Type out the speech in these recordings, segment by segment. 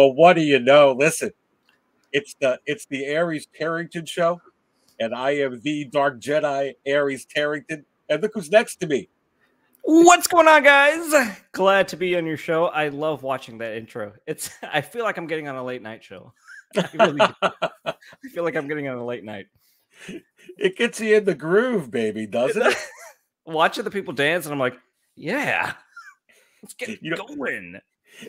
Well, what do you know? Listen, it's the it's the Aries Tarrington show, and I am the Dark Jedi Aries Tarrington. And look who's next to me. What's going on, guys? Glad to be on your show. I love watching that intro. It's I feel like I'm getting on a late night show. I, really. I feel like I'm getting on a late night. It gets you in the groove, baby, doesn't it? Watching the people dance, and I'm like, yeah, let's get You know- going.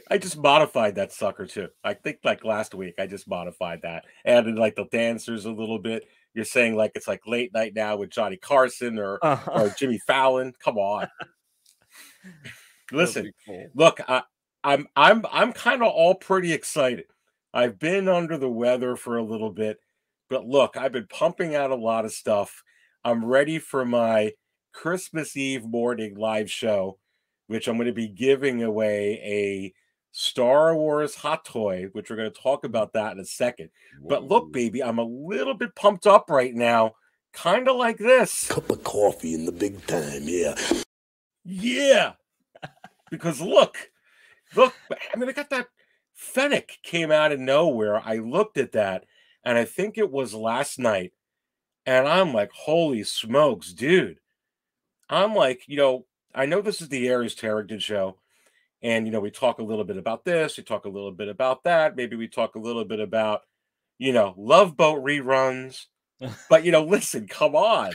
I just modified that sucker too. I think like last week I just modified that. Added like the dancers a little bit. You're saying like it's like late night now with Johnny Carson or Uh-huh. or Jimmy Fallon. Come on. Listen, cool. look, I, I'm I'm I'm kind of all pretty excited. I've been under the weather for a little bit, but look, I've been pumping out a lot of stuff. I'm ready for my Christmas Eve morning live show, which I'm going to be giving away a Star Wars hot toy, which we're going to talk about that in a second. But look, baby, I'm a little bit pumped up right now, kind of like this. Cup of coffee in the big time, yeah. Yeah. because look, look, I mean, we got that Fennec came out of nowhere. I looked at that and I think it was last night. And I'm like, holy smokes, dude. I'm like, you know, I know this is the Aries Tarrington show. And, you know, we talk a little bit about this, we talk a little bit about that. Maybe we talk a little bit about, you know, Love Boat reruns. But, you know, listen, come on.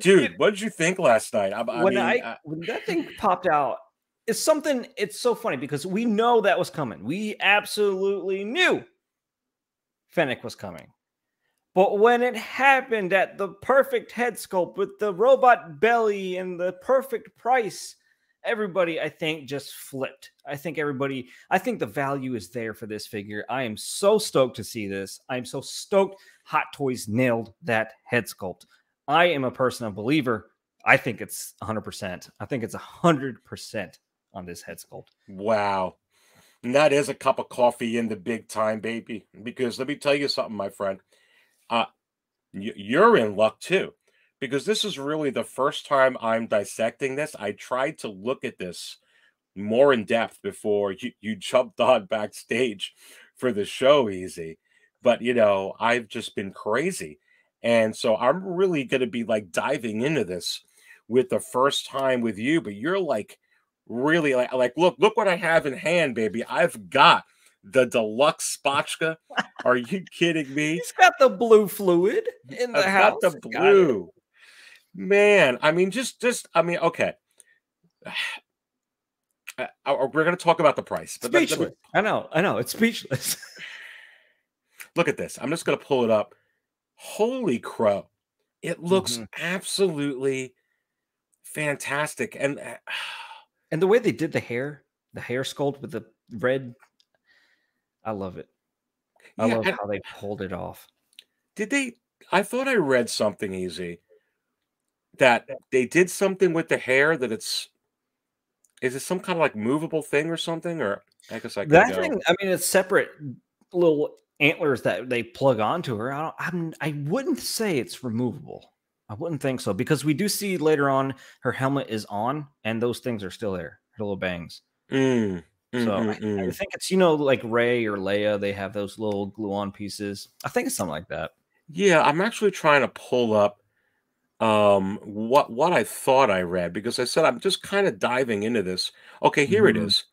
Dude, what did you think last night? I, I when mean, I I- when that thing popped out, it's something. It's so funny because we know that was coming. We absolutely knew Fennec was coming. But when it happened at the perfect head sculpt with the robot belly and the perfect price, everybody I think just flipped. I think everybody, I think the value is there for this figure. I am so stoked to see this. I'm so stoked Hot Toys nailed that head sculpt. I am a person, personal believer. I think it's 100%. I think it's 100% on this head sculpt. Wow. And that is a cup of coffee in the big time, baby. Because let me tell you something, my friend. Uh, you're in luck too. Because this is really the first time I'm dissecting this. I tried to look at this more in depth before you, you jumped on backstage for the show, easy. But, you know, I've just been crazy. And so I'm really going to be like diving into this with the first time with you. But you're like, really like like look look what I have in hand, baby. I've got the deluxe spotchka. Are you kidding me? He's got the blue fluid in the I've house. got the blue. Man, I mean, just just I mean, okay. Uh, uh, we're going to talk about the price, but let- let me- Speechless. I know. I know. It's speechless. look at this. I'm just going to pull it up. Holy crow! It looks Mhm. absolutely fantastic, and uh, and the way they did the hair, the hair sculpt with the red, I love it. I yeah, love how they pulled it off. did they? I thought I read something easy that they did something with the hair that it's is it some kind of like movable thing or something or I guess I could That go. thing, I mean, it's separate little antlers that they plug onto her. I don't, I'm, I wouldn't say it's removable. I wouldn't think so because we do see later on her helmet is on and those things are still there, her little bangs. Mm, So mm, I, mm, I mm. think it's you know like Rey or Leia, they have those little glue-on pieces. I think it's something like that. yeah, I'm actually trying to pull up um what what I thought I read because I said I'm just kind of diving into this. Okay, here it Mhm. is.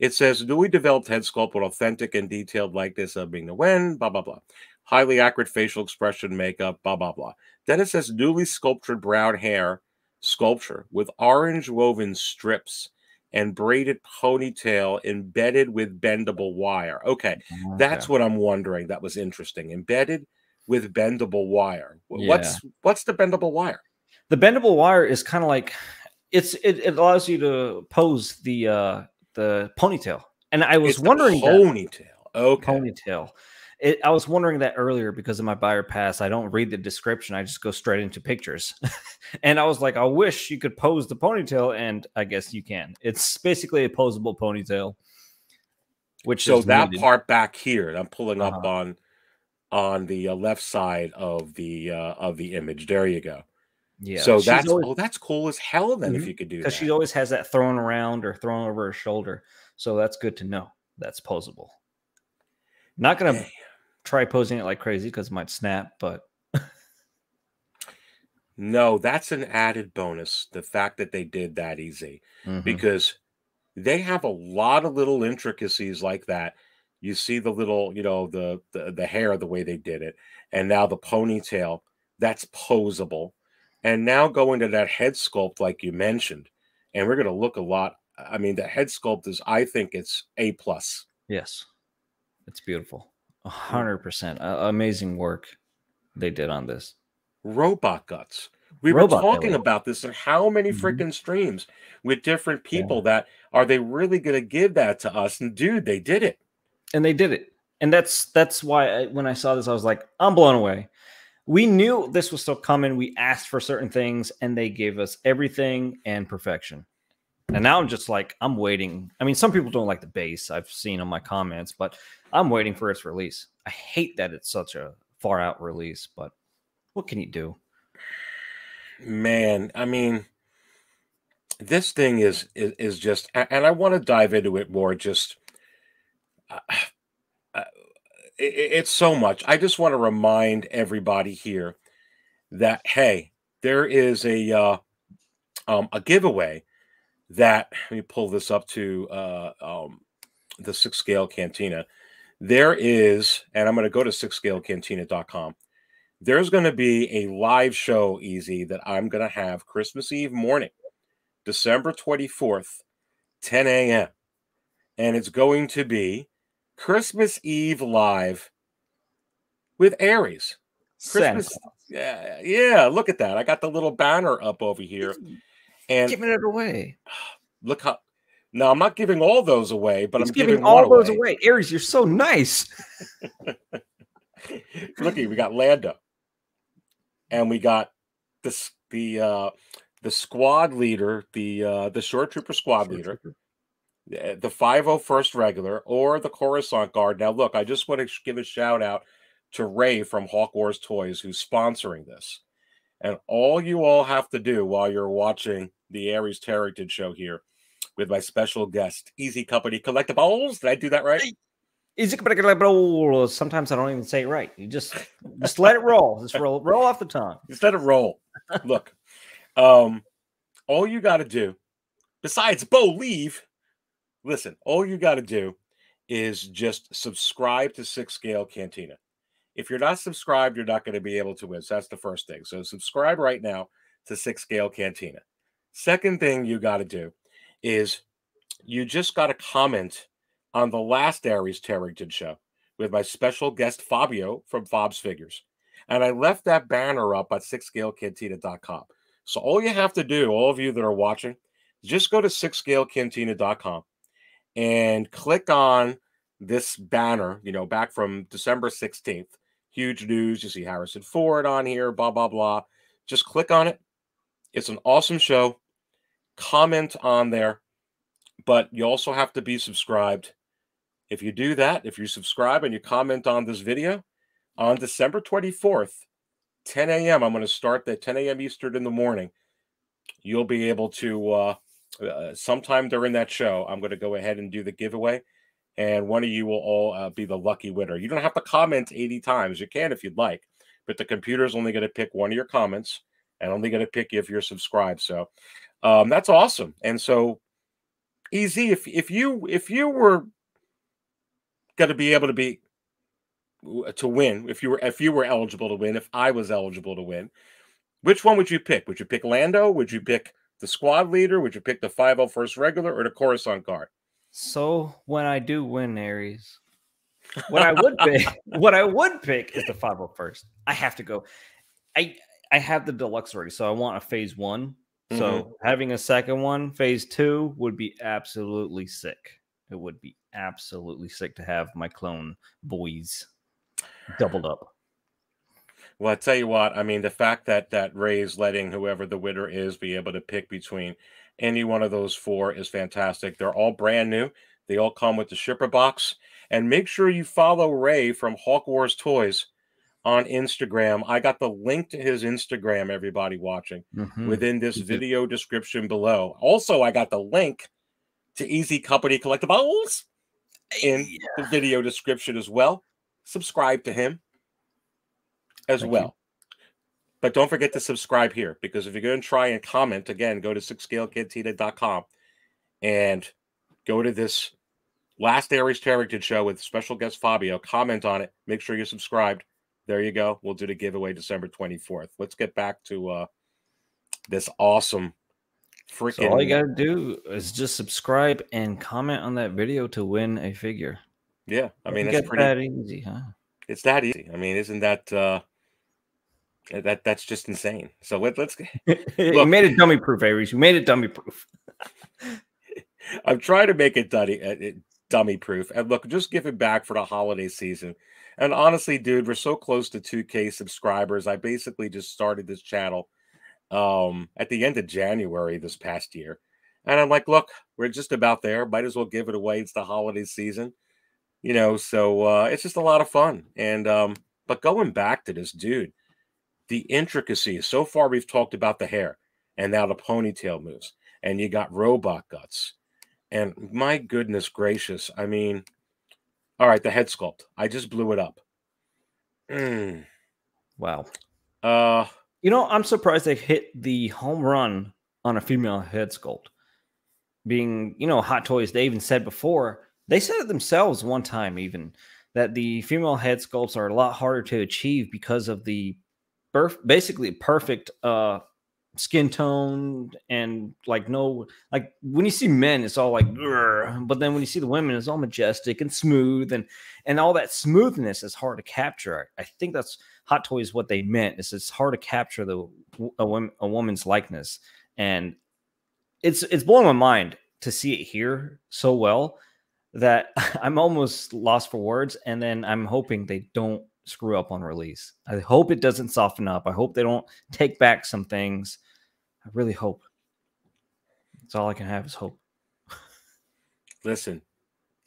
It says newly developed head sculpt with authentic and detailed likeness of Ming-Na Wen, blah blah blah. Highly accurate facial expression, makeup, blah blah blah. Then it says newly sculptured brown hair sculpture with orange woven strips and braided ponytail embedded with bendable wire. Okay, that's what I'm wondering. That was interesting. Embedded with bendable wire. Wh- What's what's the bendable wire? the bendable wire is kind of like it's it, it allows you to pose the uh the ponytail. And I was It's wondering that- ponytail. Okay. ponytail. It, I was wondering that earlier because of my buyer pass. I don't read the description. I just go straight into pictures. and I was like, I wish you could pose the ponytail, and I guess you can. It's basically a posable ponytail. Which so that needed. part back here, that I'm pulling up Uh-huh. on on the uh, left side of the uh, of the image. There you go. yeah. so she's that's always- oh, that's cool as hell. Then if Mhm. you could do that, because she always has that thrown around or thrown over her shoulder. So that's good to know. That's posable. Not gonna Hey. try posing it like crazy because it might snap, but no, that's an added bonus. The fact that they did that easy. mhm. because they have a lot of little intricacies like that. You see the little, you know, the, the the hair, the way they did it, and now the ponytail that's posable, and now going to that head sculpt like you mentioned, and we're going to look a lot. I mean, the head sculpt is, I think, it's a plus. yes, it's beautiful. A hundred percent, A- amazing work they did on this. Robot guts. We Robot were talking belly. about this and how many mm-hmm. freaking streams with different people that are they really going to give that to us? And dude, they did it. And they did it. And that's that's why I, when i saw this i was like i'm blown away. We knew this was still coming. We asked for certain things and they gave us everything and perfection. And now i'm just like i'm waiting. I mean some people don't like the base. I've seen on my comments but i'm waiting for its release. I hate that it's such a far out release but what can you do? Man, I mean, this thing is is, is just, and I want to dive into it more. Just, uh, uh, it, it's so much. I just want to remind everybody here that hey, there is a uh, um, a giveaway that let me pull this up to uh, um, the sixth scale cantina. There is, and I'm going to go to sixthscalecantina.com there's going to be a live show easy that i'm going to have christmas eve morning december 24th 10 a.m and it's going to be christmas eve live with aries. Christmas yeah yeah look at that. I got the little banner up over here and giving it away. look how now i'm not giving all those away but He's i'm giving, giving all those away. aries you're so nice. Looky, we got Lando, and we got this the uh the squad leader, the uh the short trooper squad leader, the the 501st regular, or the Coruscant guard. Now, look, I just want to give a shout out to Ray from HawkWarz Toys who's sponsoring this. And all you all have to do while you're watching the Aries Territory show here with my special guest, Easy Company Collectibles. Did I do that right? Is it sometimes I don't even say it right. You just just let it roll. Just roll roll off the tongue. instead of roll. Look, um, all you got to do, besides Bo leave, listen, all you got to do is just subscribe to Sixth Scale Cantina. If you're not subscribed, you're not going to be able to win. So that's the first thing. So subscribe right now to Sixth Scale Cantina. Second thing you got to do is you just got to comment on the last Aries Terrington show with my special guest Fabio from Fob's Figures. And I left that banner up at sixthscalecantina.com. So all you have to do, all of you that are watching, just go to sixthscalecantina.com and click on this banner, you know, back from December 16th. Huge news. You see Harrison Ford on here, blah, blah, blah. Just click on it. It's an awesome show. Comment on there, but you also have to be subscribed. If you do that, if you subscribe and you comment on this video, on December 24th, 10 a.m., I'm going to start at 10 a.m. Eastern in the morning. You'll be able to, uh, uh, sometime during that show, I'm going to go ahead and do the giveaway. And one of you will all uh, be the lucky winner. You don't have to comment 80 times. You can if you'd like, but the computer's only going to pick one of your comments and only going to pick you if you're subscribed. So um, that's awesome. And so easy. If if you if you were going to be able to be to win, if you were if you were eligible to win, if I was eligible to win, which one would you pick? Would you pick Lando? Would you pick the squad leader? Would you pick the 501st regular or the Coruscant guard? So when I do win Aries, what I would pick, what I would pick is the 501st. I have to go. I I have the deluxe already, so I want a phase one. So mm-hmm. having a second one, phase two, would be absolutely sick. It would be absolutely sick to have my clone boys. doubled up. Well, I tell you what, I mean, the fact that that Ray's letting whoever the winner is be able to pick between any one of those four is fantastic. They're all brand new. They all come with the shipper box. And make sure you follow Ray from HawkWarz Toys on Instagram. I got the link to his Instagram, everybody watching, Mhm. within this video description below. Also, I got the link to Easy Company Collectibles in the video description as well. Subscribe to him as Thank you. well. But don't forget to subscribe here because if you're going to try and comment, again, go to sixthscalecantina.com and go to this last Aries Character show with special guest Fabio. Comment on it. Make sure you're subscribed. There you go. We'll do the giveaway December 24th. Let's get back to uh this awesome freaking So all you gotta do is just subscribe and comment on that video to win a figure. yeah. I mean, it's pretty. that easy, huh? It's that easy. I mean, isn't that uh that that's just insane. So let, let's you made it dummy proof, Aries. You made it dummy proof. I'm trying to make it dummy, uh, dummy proof. And look, just give it back for the holiday season. And honestly, dude, we're so close to 2K subscribers. I basically just started this channel um at the end of January this past year. And I'm like, look, we're just about there. Might as well give it away. It's the holiday season. You know, so uh it's just a lot of fun. And um, but going back to this dude, the intricacies. So far, we've talked about the hair and now the ponytail moves, and you got robot guts. And my goodness gracious, I mean, all right, the head sculpt. I just blew it up. Mm, Wow. uh, You know, I'm surprised they hit the home run on a female head sculpt. Being, you know, Hot Toys, they even said before, they said it themselves one time, even that the female head sculpts are a lot harder to achieve because of the birth, basically perfect uh skin tone and like no like when you see men it's all like but then when you see the women it's all majestic and smooth and and all that smoothness is hard to capture. I think that's hot toys what they meant is it's hard to capture the a, wom- a woman's likeness. And it's it's blowing my mind to see it here so well that i'm almost lost for words and then i'm hoping they don't screw up on release i hope it doesn't soften up i hope they don't take back some things i really hope that's all i can have is hope listen,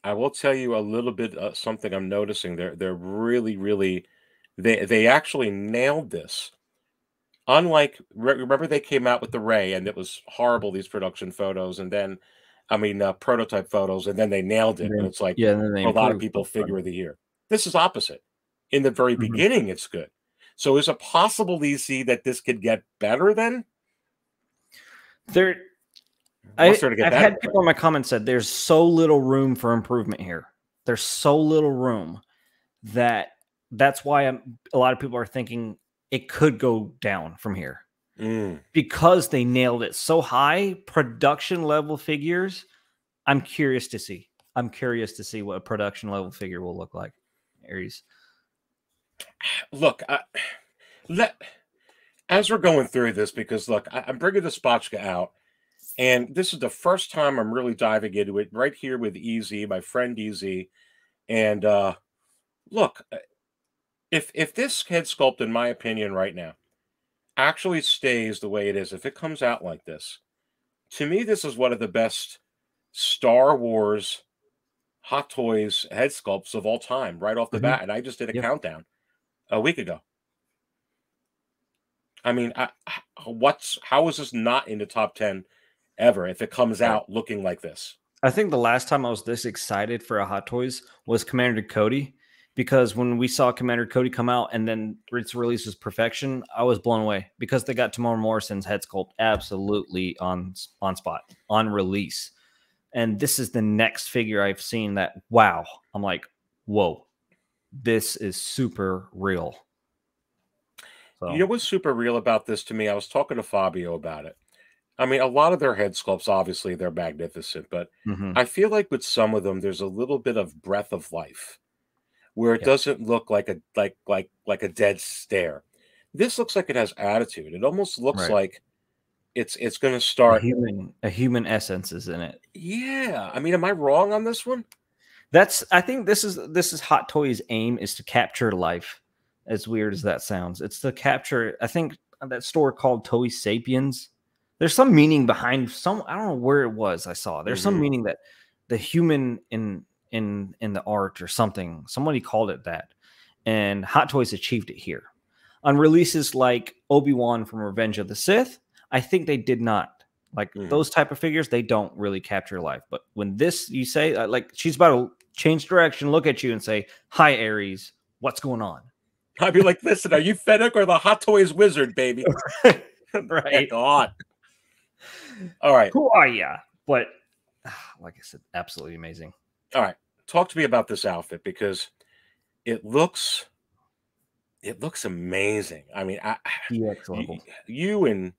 I will tell you a little bit uh, something I'm noticing. They're they're really really they they actually nailed this. Unlike remember they came out with the Rey and it was horrible these production photos and then I mean uh, prototype photos and then they nailed it And and it's like yeah and a lot of people both of them. figure of the year. This is opposite. In the very Mhm. beginning, it's good. So is it possible, DC, that this could get better then? there I, What's there to get I've better? had people in my comments said there's so little room for improvement here. There's so little room that that's why I'm, a lot of people are thinking it could go down from here Mm. because they nailed it so high. Production level figures, I'm curious to see. I'm curious to see what a production level figure will look like. Aries. Look, I, let as we're going through this, because look, I, I'm bringing the Spotchka out, and this is the first time I'm really diving into it right here with Easy, my friend Easy, and uh, look, uh, if if this head sculpt, in my opinion, right now, actually stays the way it is, if it comes out like this, to me, this is one of the best Star Wars Hot Toys head sculpts of all time, right off the Mhm. bat, and I just did a Yep. countdown a week ago. I mean, I, what's how is this not in the top ten ever if it comes out looking like this? I think the last time I was this excited for a Hot Toys was Commander Cody because when we saw Commander Cody come out and then its release was perfection, I was blown away because they got Temuera Morrison's head sculpt absolutely on on spot on release. And this is the next figure I've seen that wow, I'm like, whoa, this is super real. So, You know what's super real about this to me? I was talking to Fabio about it. I mean, a lot of their head sculpts, obviously, they're magnificent, but mhm. I feel like with some of them, there's a little bit of breath of life, where it Yeah. doesn't look like a like like like a dead stare. This looks like it has attitude. It almost looks Right. like it's it's going to a start. human a human essence is in it. Yeah, I mean, am I wrong on this one? That's I think this is this is Hot Toys' aim is to capture life. As weird as that sounds, it's to capture. I think that store called Toy Sapiens. There's some meaning behind some. I don't know where it was. I saw there's some Mhm. meaning that the human in in in the art or something. Somebody called it that, and Hot Toys achieved it here. On releases like Obi Wan from Revenge of the Sith, I think they did not like Mhm. those type of figures. They don't really capture life. But when this, you say uh, like she's about to change direction, look at you and say, "Hi, Aries, what's going on?" I'd be like, listen, are you Fennec or the Hot Toys wizard, baby? right? On. All right. Who are ya? But like I said, absolutely amazing. All right. Talk to me about this outfit because it looks it looks amazing. I mean, I, you, you and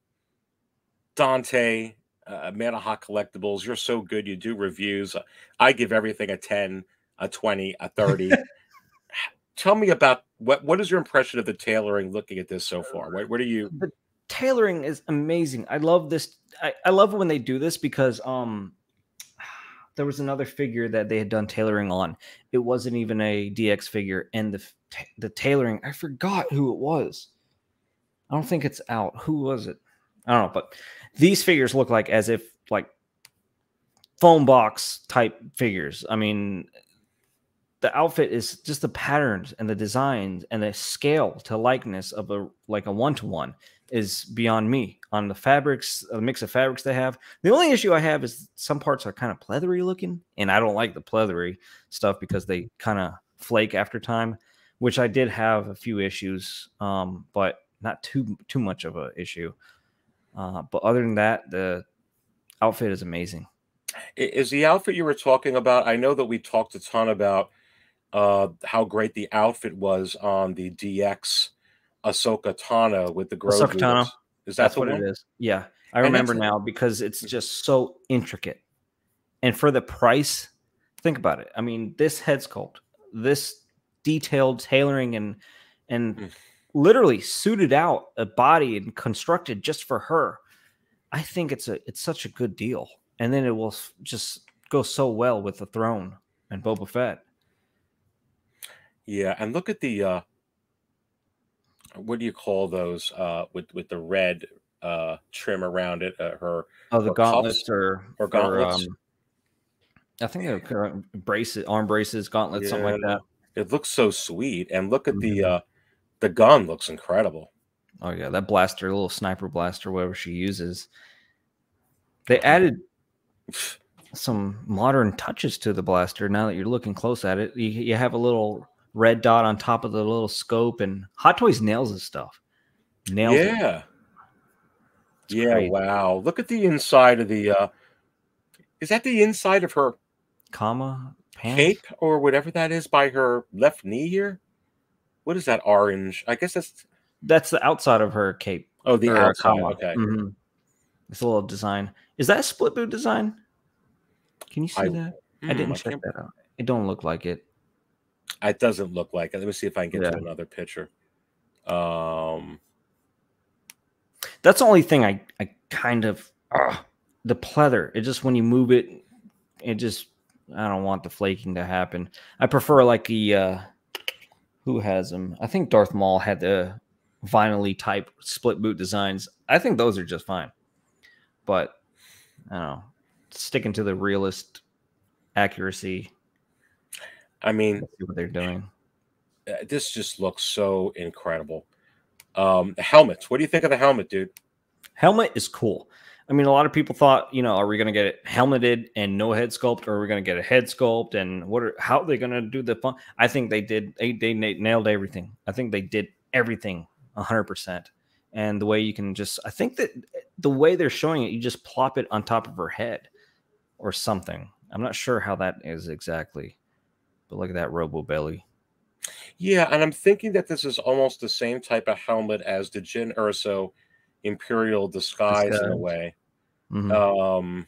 Dante, uh, Manaha Collectibles, you're so good. You do reviews. I give everything a 10, a 20, a 30. Tell me about what what is your impression of the tailoring looking at this so far? What, what do you the tailoring is amazing. I love this. I, I love when they do this because um there was another figure that they had done tailoring on. It wasn't even a DX figure, and the the tailoring. I forgot who it was. I don't think it's out. Who was it? I don't know. But these figures look like as if like foam box type figures. I mean, the outfit is just the patterns and the designs and the scale to likeness of a like a one to one is beyond me on the fabrics, the mix of fabrics they have. The only issue I have is some parts are kind of pleathery looking, and I don't like the pleathery stuff because they kind of flake after time, which I did have a few issues, um, but not too too much of a issue. Uh, but other than that, the outfit is amazing. Is the outfit you were talking about? I know that we talked a ton about uh, how great the outfit was on the DX Ahsoka Tano with the Grogu. Ahsoka Tano. Is that That's what one? it is. Yeah, I remember now because it's just so intricate. And for the price, think about it. I mean, this head sculpt, this detailed tailoring and and Mm. Literally suited out a body and constructed just for her. I think it's a it's such a good deal. And then it will just go so well with the throne and Boba Fett. Yeah, and look at the uh, what do you call those uh, with with the red uh, trim around it? Uh, her Oh, the cuffs, gauntlets or or gauntlets. um, I think they're braces, arm braces, gauntlets, something like that. it looks so sweet, and look at the Mhm. uh, the gun looks incredible. Oh yeah, that blaster, little sniper blaster, whatever she uses. They added some modern touches to the blaster. Now that you're looking close at it, you, you have a little red dot on top of the little scope, and Hot Toys nails this stuff. Nails yeah, yeah. crazy. Wow, look at the inside of the. Uh, is that the inside of her Kama pants. cape or whatever that is by her left knee here? What is that orange? I guess that's That's the outside of her cape. oh the outside. kama. Okay, Mhm. It's a little design. Is that a split boot design? Can you see I- that? I Hmm, didn't check can't- that out. It don't look like it. It doesn't look like it. Let me see if I can get Yeah. to another picture. Um, That's the only thing I, I kind of ugh, the pleather. It just when you move it, it just I don't want the flaking to happen. I prefer like the uh who has them? I think Darth Maul had the vinyl type split boot designs. I think those are just fine. But I don't know. Sticking to the realist accuracy. I mean, what they're doing. uh, this just looks so incredible. Um, the helmets. What do you think of the helmet, dude? Helmet is cool. I mean, a lot of people thought, you know, are we going to get it helmeted and no head sculpt, or are we going to get a head sculpt? And what are how are they going to do the fun? I think they did. They, they na- nailed everything. I think they did everything hundred percent. And the way you can just, I think that the way they're showing it, you just plop it on top of her head or something. I'm not sure how that is exactly, but look at that robo belly. Yeah, and I'm thinking that this is almost the same type of helmet as the Jyn Erso Imperial disguise in a Disguise. way. Mhm. Um,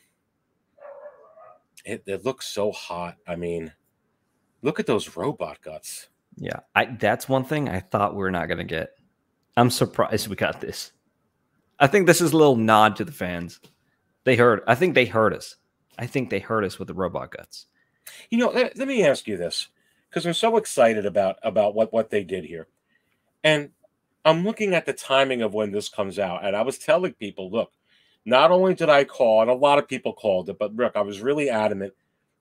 it, it looks so hot. I mean, look at those robot guts. Yeah, I that's one thing I thought we are not gonna get. I'm surprised we got this. I think this is a little nod to the fans. They heard. I think they heard us. I think they heard us with the robot guts. You know, let, let me ask you this because I'm so excited about about what what they did here, and I'm looking at the timing of when this comes out, and I was telling people, look, not only did I call, and a lot of people called it, but look, I was really adamant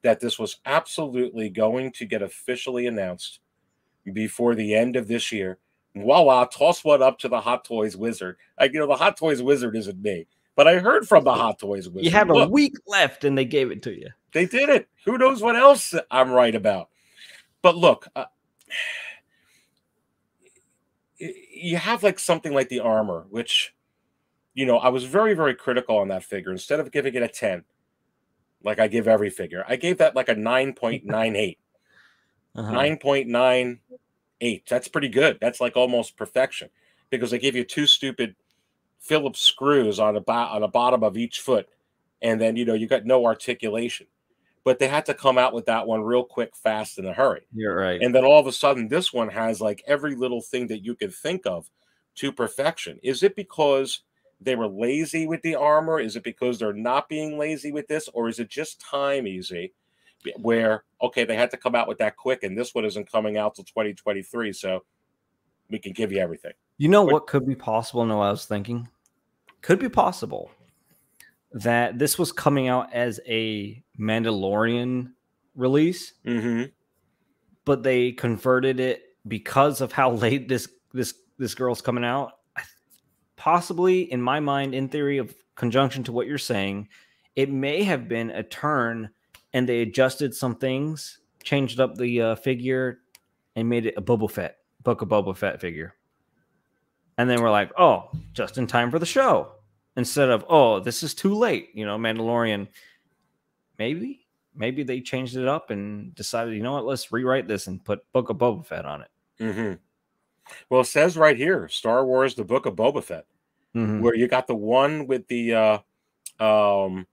that this was absolutely going to get officially announced before the end of this year. Voila, toss one up to the Hot Toys Wizard. Like, you know, the Hot Toys Wizard isn't me, but I heard from the Hot Toys Wizard. You had a look, week left and they gave it to you. they did it. Who knows what else I'm right about? But look, uh, you have like something like the armor, which, you know, I was very, very critical on that figure. Instead of giving it a 10, like I give every figure, I gave that like a 9.98. Uh-huh. 9.98. That's pretty good. That's like almost perfection because they give you two stupid Phillips screws on a bo- on the bottom of each foot, and then you know you got no articulation. But they had to come out with that one real quick, fast, in a hurry. You're right. And then all of a sudden, this one has like every little thing that you could think of to perfection. Is it because they were lazy with the armor? Is it because they're not being lazy with this? Or is it just time easy where, okay, they had to come out with that quick and this one isn't coming out till 2023. So we can give you everything. You know What- what could be possible? No, I was thinking could be possible that this was coming out as a Mandalorian release, Mm-hmm. but they converted it because of how late this this this girl's coming out. Possibly, in my mind, in theory, of conjunction to what you're saying, it may have been a turn, and they adjusted some things, changed up the uh, figure, and made it a Boba Fett book of Boba Fett figure. And then we're like, oh, just in time for the show. Instead of, oh, this is too late, you know, Mandalorian. Maybe, maybe they changed it up and decided, you know what, let's rewrite this and put Book of Boba Fett on it. Mm-hmm. Well, it says right here, Star Wars: The Book of Boba Fett. Mhm. where you got the one with the uh um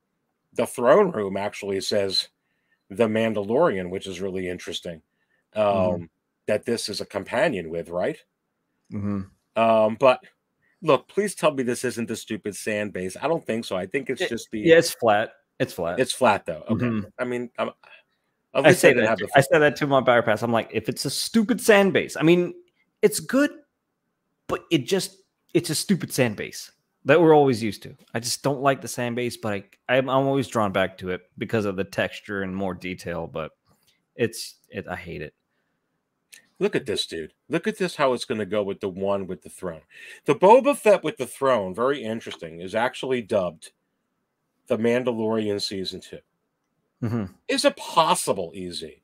the throne room actually says the Mandalorian, which is really interesting. Um Mhm. that this is a companion with, right? Mhm. Um, but look, please tell me this isn't the stupid sand base. I don't think so. I think it's It- just the Yeah, it's flat. It's flat. it's flat though. Okay. Mhm. I mean, I'm, I say that. I said that to my bypass. I'm like, if it's a stupid sand base, I mean, it's good, but it just it's a stupid sand base that we're always used to. I just don't like the sand base, but I I'm, I'm always drawn back to it because of the texture and more detail. But it's it. I hate it. Look at this, dude. Look at this, how it's going to go with the one with the throne. The Boba Fett with the throne, very interesting, is actually dubbed the Mandalorian Season 2. Mhm. Is it possible, Easy,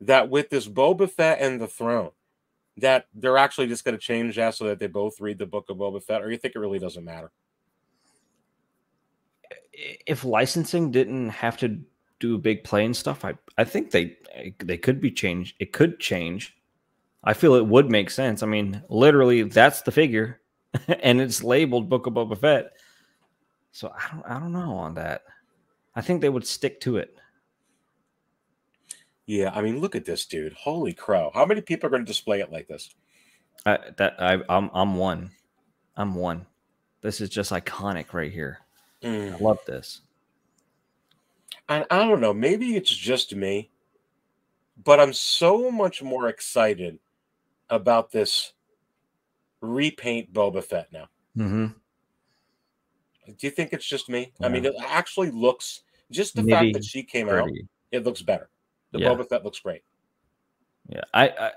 that with this Boba Fett and the throne, that they're actually just going to change that so that they both read the book of Boba Fett, or you think it really doesn't matter? If licensing didn't have to do a big play and stuff, I I think they they could be changed. It could change. I feel it would make sense. I mean, literally, that's the figure, and it's labeled Book of Boba Fett. So I don't I don't know on that. I think they would stick to it. Yeah, I mean, look at this, dude. Holy crow. How many people are going to display it like this? I, that I I'm I'm one. I'm one. This is just iconic right here. Mm. I love this. I, I don't know. Maybe it's just me, but I'm so much more excited about this repaint Boba Fett now. Mm-hmm. Do you think it's just me? I mean, it actually looks just the Maybe fact that she came out, it looks better. The Yeah. Boba Fett looks great. Yeah, I, I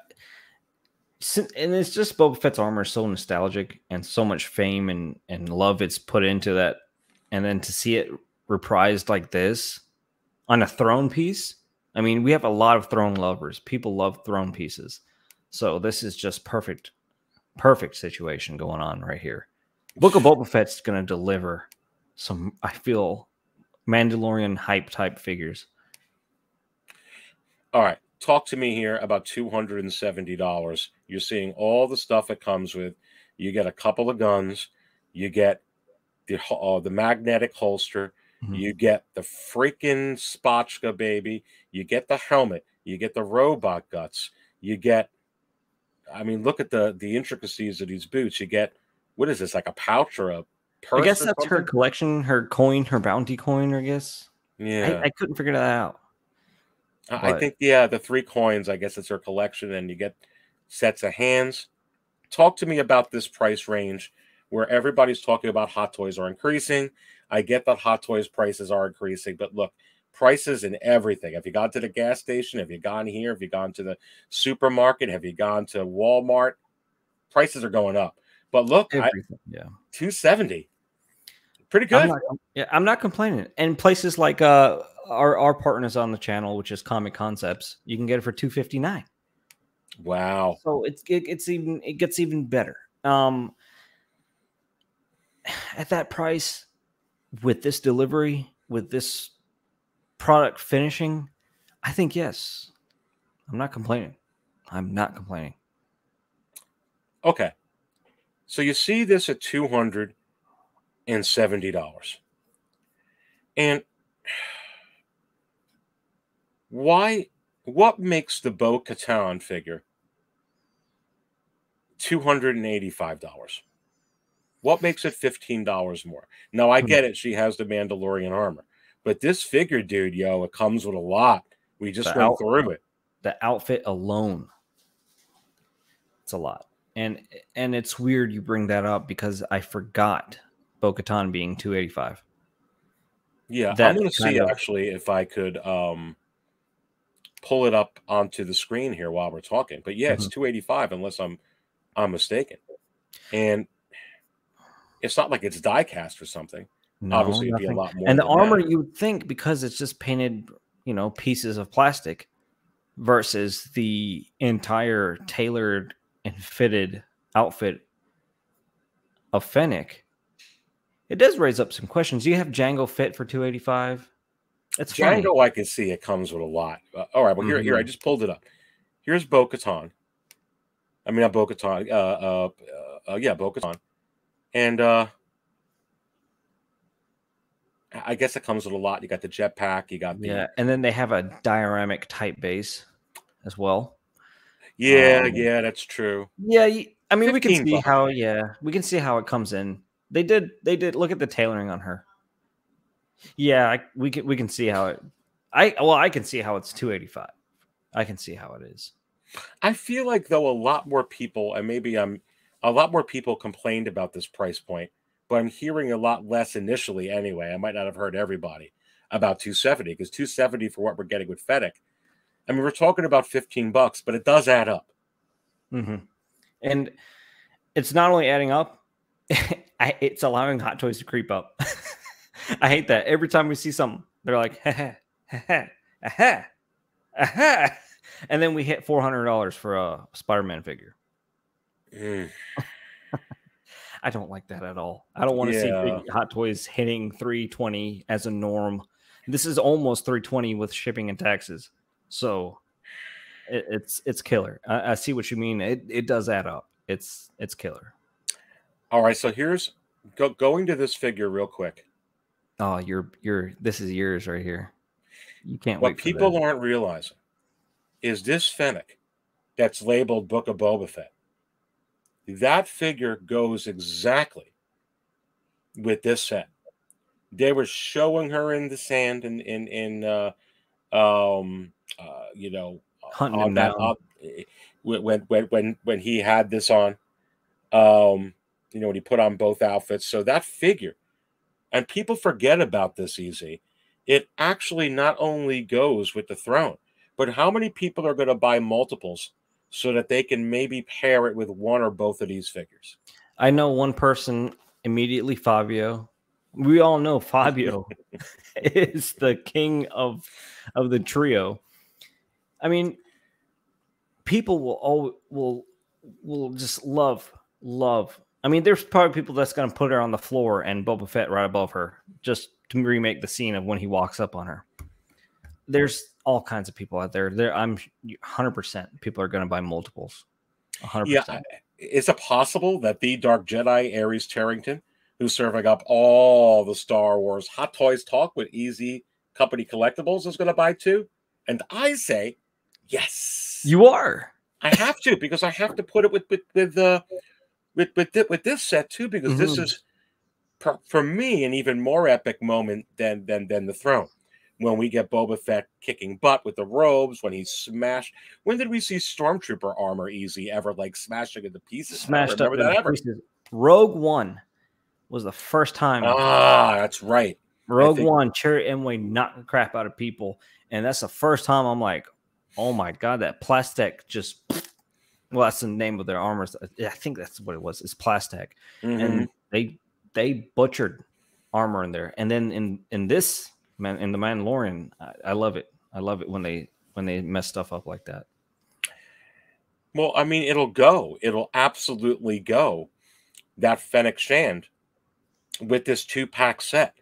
and it's just Boba Fett's armor is so nostalgic and so much fame and and love it's put into that, and then to see it reprised like this on a throne piece. I mean, we have a lot of throne lovers. People love throne pieces, so this is just perfect, perfect situation going on right here. Book of Boba Fett's gonna deliver some. I feel Mandalorian hype type figures. All right. Talk to me here about $270. You're seeing all the stuff it comes with. You get a couple of guns, you get the uh, the magnetic holster, Mhm. you get the freaking spotchka baby, you get the helmet, you get the robot guts, you get I mean, look at the the intricacies of these boots. You get what is this like a pouch or a purse? I guess that's her collection, her coin, her bounty coin. I guess. Yeah. I, I couldn't figure that out. I I think yeah, the three coins. I guess it's her collection, and you get sets of hands. Talk to me about this price range where everybody's talking about hot toys are increasing. I get that hot toys prices are increasing, but look, prices in everything. Have you gone to the gas station? Have you gone here? Have you gone to the supermarket? Have you gone to Walmart? Prices are going up. But look, I, Yeah. 270. Pretty I'm good. not, yeah, I'm not complaining. And places like uh our our partners on the channel, which is Comic Concepts, you can get it for 259. wow. So it's it, it's even it gets even better. Um at that price with this delivery, with this product finishing, I think yes. I'm not complaining. I'm not complaining. Okay. So you see this at two hundred and seventy dollars, and why? What makes the Bo Katan figure two hundred and eighty-five dollars? What makes it fifteen dollars more? Now I Hmm. get it; she has the Mandalorian armor, but this figure, dude, yo, it comes with a lot. We just The went out- through it. the outfit alone it's a lot and and it's weird you bring that up because i forgot bo-katan being 285 Yeah, I'm going to see of- actually if I could um pull it up onto the screen here while we're talking. But yeah, it's Mhm. 285 unless I'm I'm mistaken. And it's not like it's die cast or something. no, Obviously, it'd be a lot more. and the armor that. you would think because it's just painted you know pieces of plastic versus the entire tailored and fitted outfit of fennec it does raise up some questions do you have Jango Fett for 285 it's funny. Jango, I can see it comes with a lot. Uh, all right, well here, here I Mhm. just pulled it up. Here's Bo Katan. I mean, not Bo Katan. Uh, uh, uh, uh, yeah, Bo Katan. And uh, I I guess it comes with a lot. You got the jetpack. You got the yeah and then they have a dioramic type base as well Yeah, Um, yeah, that's true. Yeah, I mean, we can see bucks. how. Yeah, we can see how it comes in. They did. They did. Look at the tailoring on her. Yeah, I, we can. We can see how it. I well, I can see how it's two eighty five. I can see how it is. I feel like though a lot more people, and maybe I'm a lot more people complained about this price point, but I'm hearing a lot less initially anyway. I might not have heard everybody about 270 because 270 for what we're getting with Fennec. I mean, we're talking about 15 bucks, but it does add up. hmm And it's not only adding up; it's allowing Hot Toys to creep up. I hate that. Every time we see something, they're like, ha ha ha ha and then we hit four hundred dollars for a Spider Man figure. Mm. I don't like that at all. I don't want to Yeah. see Hot Toys hitting 320 as a norm. This is almost 320 with shipping and taxes. So it, it's it's killer. I, I see what you mean. It it does add up. It's it's killer. All right, so here's go, going to this figure real quick. Oh, you're you're this is yours right here. You can't What people aren't realizing is this Fennec that's labeled Book of Boba Fett. That figure goes exactly with this set. They were showing her in the sand in in in uh, um uh, you know Hunting on him that down. up when when when when he had this on um you know when he put on both outfits so that figure and people forget about this easy it actually not only goes with the throne but how many people are going to buy multiples so that they can maybe pair it with one or both of these figures I know one person immediately, Fabio. We all know Fabio is the king of of the trio. I mean, people will all will will just love love. I mean, there's probably people that's going to put her on the floor and Boba Fett right above her just to remake the scene of when he walks up on her. There's all kinds of people out there. There, I'm 100 percent people are going to buy multiples. 100%. yeah is it possible that the dark jedi aries charrington who's serving up all the star wars hot toys talk with easy company collectibles is going to buy two and i say yes You are. I have to because I have to put it with with with uh, with with, with this set too because this Mhm. is for, for me an even more epic moment than than than the throne. when we get Boba Fett kicking butt with the robes, when he's smashed. When did we see Stormtrooper armor easy ever like smashing into pieces? Smashed up into pieces. Rogue One was the first time. Ah, that's right. Rogue One, Îmwe knocked the crap out of people, and that's the first time I'm like, oh my god, that plastic just. Well, that's the name of their armors. I think that's what it was. It's plastic, mm-hmm. and they they butchered armor in there. And then in in this man in the Mandalorian, I, I love it. I love it when they when they mess stuff up like that. Well, I mean, it'll go. It'll absolutely go. That Fennec Shand with this two pack set.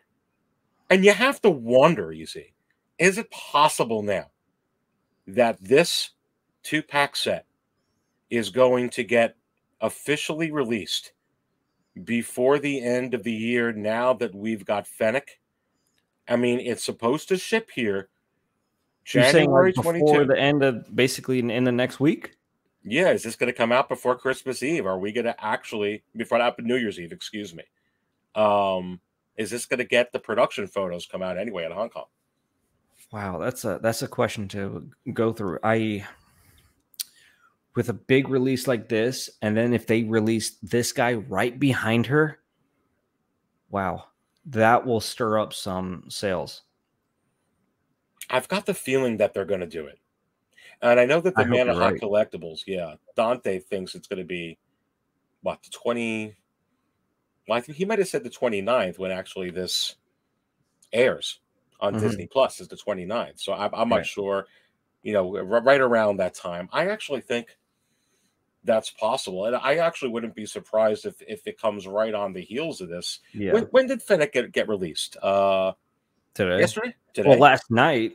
And you have to wonder, you see, is it possible now that this two pack set is going to get officially released before the end of the year now that we've got Fennec? I mean, it's supposed to ship here January like 22. the end of basically in, in, the next week? Yeah, is this going to come out before Christmas Eve? Are we going to actually before that New Year's Eve, excuse me? Um, is this going to get the production photos come out anyway in Hong Kong? Wow, that's a that's a question to go through. I with a big release like this, and then if they release this guy right behind her, wow, that will stir up some sales. I've got the feeling that they're going to do it. And I know that the Man of Hot right. Collectibles, yeah, Dante thinks it's going to be what the 20 well, I think he might have said the 29th when actually this airs on mm-hmm. Disney Plus is the 29th. So I'm, I'm right. not sure, you know, right around that time. I actually think that's possible. And I actually wouldn't be surprised if, if it comes right on the heels of this. Yeah. When, when did Fennec get, get released? Uh, Today. Yesterday? Today? Well, last night,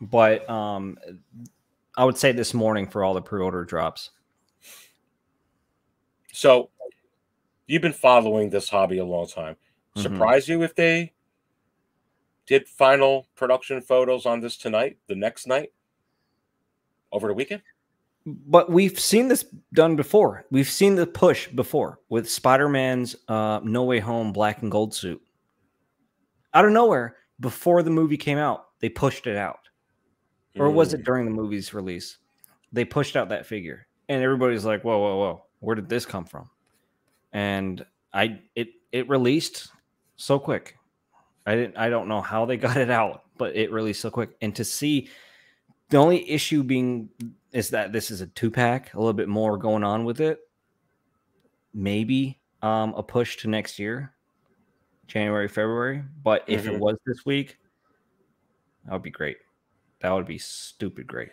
but um, I would say this morning for all the pre-order drops. So you've been following this hobby a long time. Mm-hmm. Surprise you if they did final production photos on this tonight, the next night, over the weekend? But we've seen this done before. We've seen the push before with Spider Man's uh, No Way Home black and gold suit. Out of nowhere, before the movie came out, they pushed it out. Or mm. was it mm. during the movie's release? They pushed out that figure. And everybody's like, whoa, whoa, whoa. Where did this come from? and I it it released so quick. I didn't I don't know how they got it out, but it released so quick. And to see the only issue being is that this is a two pack, a little bit more going on with it. Maybe um, a push to next year, January, February. But if mm-hmm. it was this week, that would be great. That would be stupid great.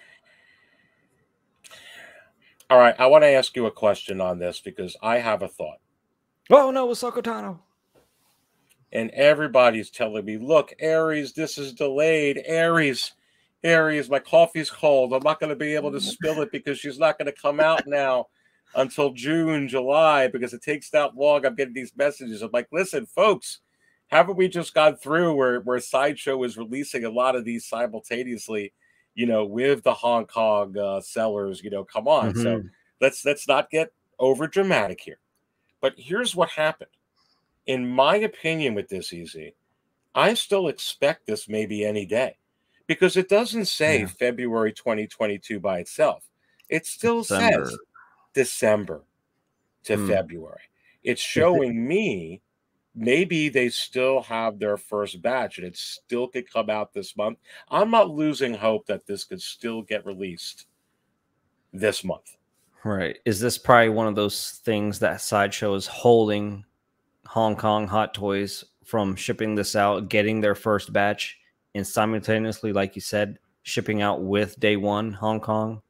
All right, I want to ask you a question on this because I have a thought. Oh no, it's Ahsoka Tano. And everybody's telling me, look, Aries, this is delayed. Aries, Aries, my coffee's cold. I'm not going to be able to spill it because she's not going to come out now until June, July, because it takes that long. I'm getting these messages. I'm like, listen, folks, haven't we just gone through where, where Sideshow is releasing a lot of these simultaneously, you know, with the Hong Kong uh, sellers, you know, come on. Mm-hmm. So let's let's not get over dramatic here. But here's what happened. In my opinion, with this easy, I still expect this maybe any day because it doesn't say yeah. February 2022 by itself. It still December. says December to hmm. February. It's showing me maybe they still have their first batch and it still could come out this month. I'm not losing hope that this could still get released this month. Right. Is this probably one of those things that Sideshow is holding Hong Kong Hot Toys from shipping this out, getting their first batch, and simultaneously, like you said, shipping out with day one Hong Kong?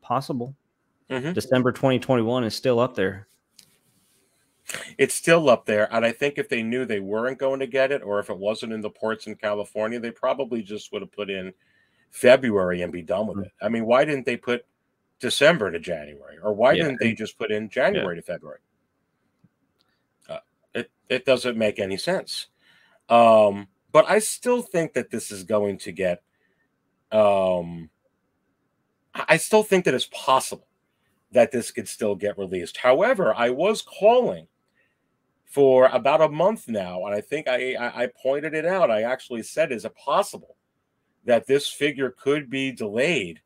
Possible. Mm-hmm. December 2021 is still up there. It's still up there. And I think if they knew they weren't going to get it, or if it wasn't in the ports in California, they probably just would have put in February and be done with mm-hmm. it. I mean, why didn't they put December to January, or why yeah. didn't they just put in January yeah. to February? It it doesn't make any sense. Um, but I still think that this is going to get. Um, I still think that it's possible that this could still get released. However, I was calling for about a month now, and I think I, I, I pointed it out. I actually said, "Is it possible that this figure could be delayed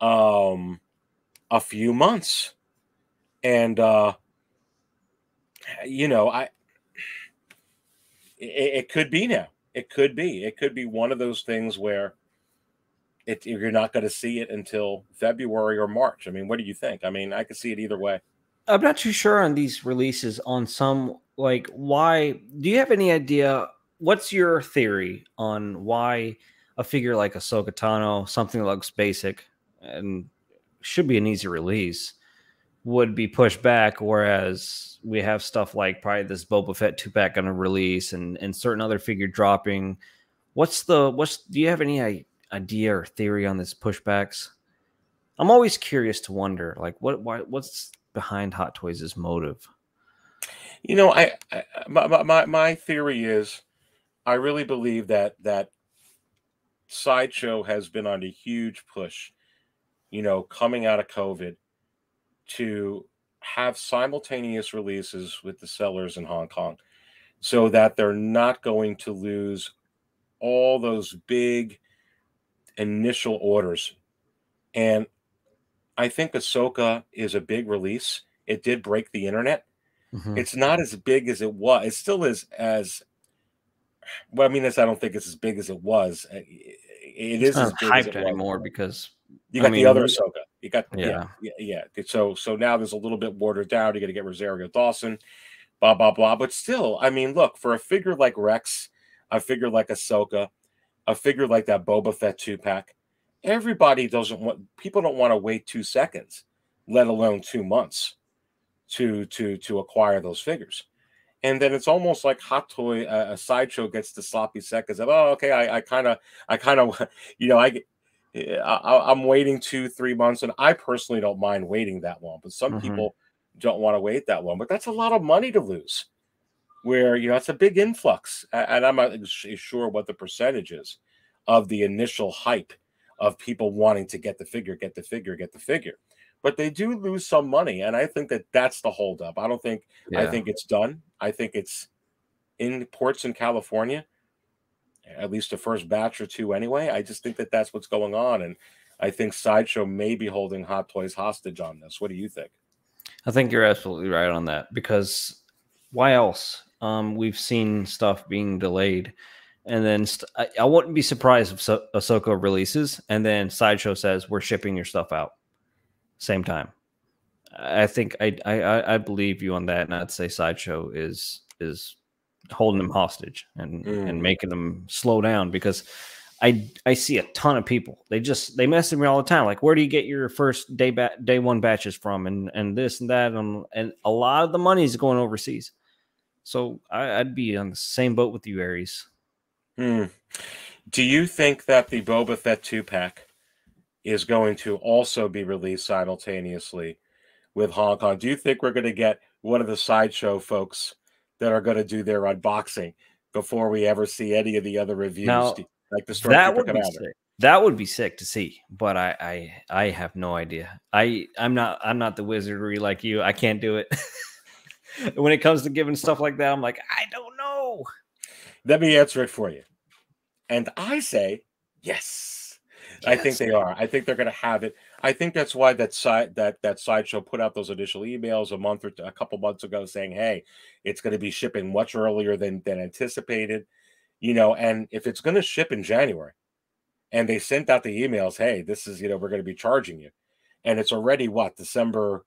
um a few months. And uh you know, I it, it could be now. It could be. It could be one of those things where it, you're not going to see it until February or March. I mean, what do you think? I mean, I could see it either way. I'm not too sure on these releases on some like why do you have any idea what's your theory on why a figure like Ahsoka Tano, something that looks basic and should be an easy release, would be pushed back, whereas we have stuff like probably this Boba Fett two pack going to release and and certain other figure dropping. What's the what's do you have any idea or theory on this pushbacks? I'm always curious to wonder like what why what's behind Hot Toys' motive. You know, I, I my, my my theory is, I really believe that that sideshow has been on a huge push. You know, coming out of COVID, to have simultaneous releases with the sellers in Hong Kong so that they're not going to lose all those big initial orders. And I think Ahsoka is a big release. It did break the internet. Mm-hmm. It's not as big as it was. It still is as well. I mean, I don't think it's as big as it was. It it's is not hyped anymore because you got I mean, the other Ahsoka. You got yeah. yeah, yeah, yeah. So so now there's a little bit watered down. You got to get Rosario Dawson, blah blah blah. But still, I mean, look for a figure like Rex, a figure like Ahsoka, a figure like that Boba Fett two pack. Everybody doesn't want. People don't want to wait two seconds, let alone two months, to to to acquire those figures. And then it's almost like Hot Toy, uh, a sideshow gets the sloppy seconds of, oh, okay, I kind of, I kind of, you know, I I, am waiting two, three months, and I personally don't mind waiting that long. But some mm-hmm. people don't want to wait that long. But that's a lot of money to lose. Where you know it's a big influx, and I'm not sure what the percentage is of the initial hype of people wanting to get the figure, get the figure, get the figure. But they do lose some money, and I think that that's the holdup. I don't think yeah. I think it's done. I think it's in ports in California at least a first batch or two anyway. I just think that that's what's going on, and I think Sideshow may be holding Hot Toys hostage on this. What do you think? I think you're absolutely right on that because why else? Um, we've seen stuff being delayed, and then st- I, I, wouldn't be surprised if so- Ahsoka releases and then Sideshow says we're shipping your stuff out same time. I think I I I believe you on that, and I'd say Sideshow is is holding them hostage and mm. and making them slow down because I I see a ton of people. They just they message me all the time. Like, where do you get your first day ba- day one batches from? And and this and that. And, and a lot of the money is going overseas. So I, would be on the same boat with you, Aries. Hmm. Do you think that the Boba Fett two pack is going to also be released simultaneously with Hong Kong? Do you think we're going to get one of the sideshow folks that are going to do their unboxing before we ever see any of the other reviews. Now, like the story that would be sick. That would be sick to see, but I, I I have no idea. I I'm not I'm not the wizardry like you. I can't do it. when it comes to giving stuff like that, I'm like I don't know. Let me answer it for you, and I say yes. I think they are. I think they're going to have it. I think that's why that side that that sideshow put out those initial emails a month or a couple months ago saying, "Hey, it's going to be shipping much earlier than than anticipated." You know, and if it's going to ship in January, and they sent out the emails, "Hey, this is you know we're going to be charging you," and it's already what December.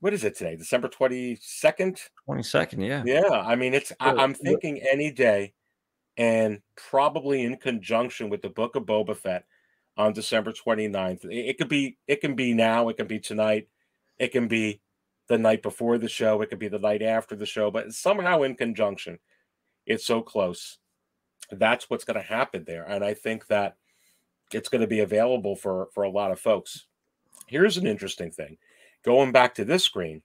What is it today? December twenty second. Twenty second, yeah. Yeah, I mean, it's. I, I'm thinking any day, and probably in conjunction with the Book of Boba Fett on December 29th. It, it could be it can be now, it can be tonight, it can be the night before the show, it could be the night after the show, but somehow in conjunction. It's so close. That's what's going to happen there. And I think that it's going to be available for for a lot of folks. Here's an interesting thing. Going back to this screen.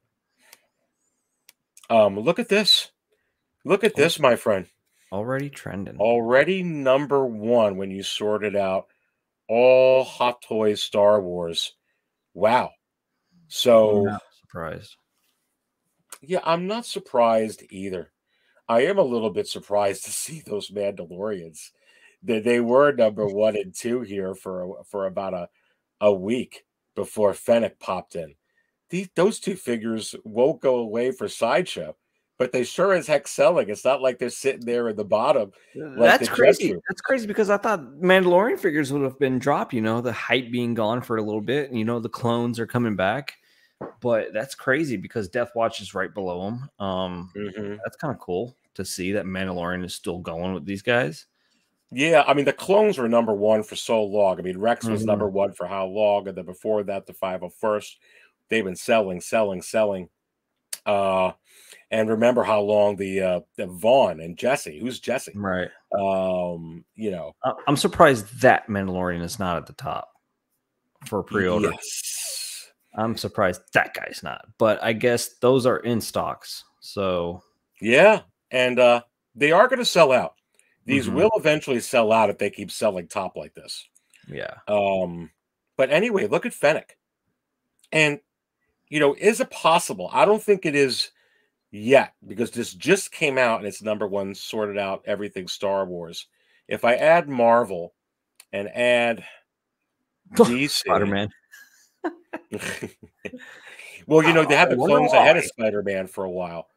Um, look at this. Look at this, my friend. Already trending. Already number one when you sort it out all Hot Toys Star Wars. Wow. So surprised. Yeah, I'm not surprised either. I am a little bit surprised to see those Mandalorians they, they were number one and two here for for about a a week before Fennec popped in. These those two figures won't go away for sideshow, but they sure as heck selling. It's not like they're sitting there in the bottom. Like That's crazy. That's crazy because I thought Mandalorian figures would have been dropped. You know, the hype being gone for a little bit. And, You know, the clones are coming back, but that's crazy because Death Watch is right below them. Um, Mm-hmm. that's kind of cool to see that Mandalorian is still going with these guys. Yeah, I mean the clones were number one for so long. I mean Rex was Mhm. number one for how long, and then before that the 501st. They've been selling, selling, selling. Uh and remember how long the uh the Vaughn and Jesse, who's Jesse? Right. Um, you know, I'm surprised that Mandalorian is not at the top for pre-order. Yes. I'm surprised that guy's not, but I guess those are in stocks. So Yeah, and uh they are going to sell out. These Mhm. will eventually sell out if they keep selling top like this. yeah, Um, but anyway, look at Fennec. And you know, is it possible? I don't think it is yet because this just came out and it's number one sorted out everything Star Wars. If I add Marvel and add DC, Spider-Man. well, you know, they had the clones ahead of. Spider-Man for a while.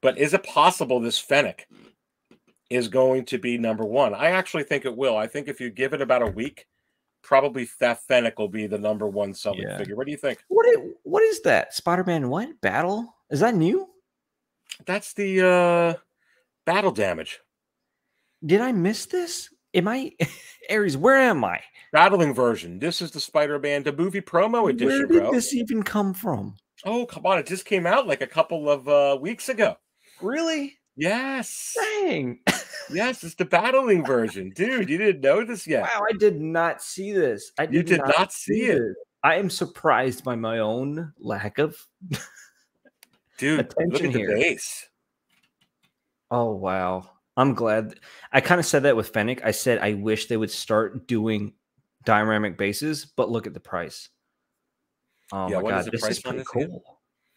But is it possible this Fennec is going to be number one? I actually think it will. I think if you give it about a week, probably that Fennec will be the number one selling Yeah. figure. What do you think? What is, what is that? Spider-Man what? Battle? Is that new? That's the uh battle damage. Did I miss this? Am I Aries, where am I? Battling version. This is the Spider-Man the movie promo edition. Where did bro. this even come from? Oh, come on. It just came out like a couple of uh weeks ago. Really? Yes. Dang. Yes, it's the battling version. Dude, you didn't know this yet. Wow, I did not see this. I You did not see it. I am surprised by my own lack of. Dude, look Attention at the base. Oh wow, I'm glad. I kind of said that with Fennec. I said I wish they would start doing dioramic bases, but look at the price. Oh Yeah, my god, the this price is pretty again?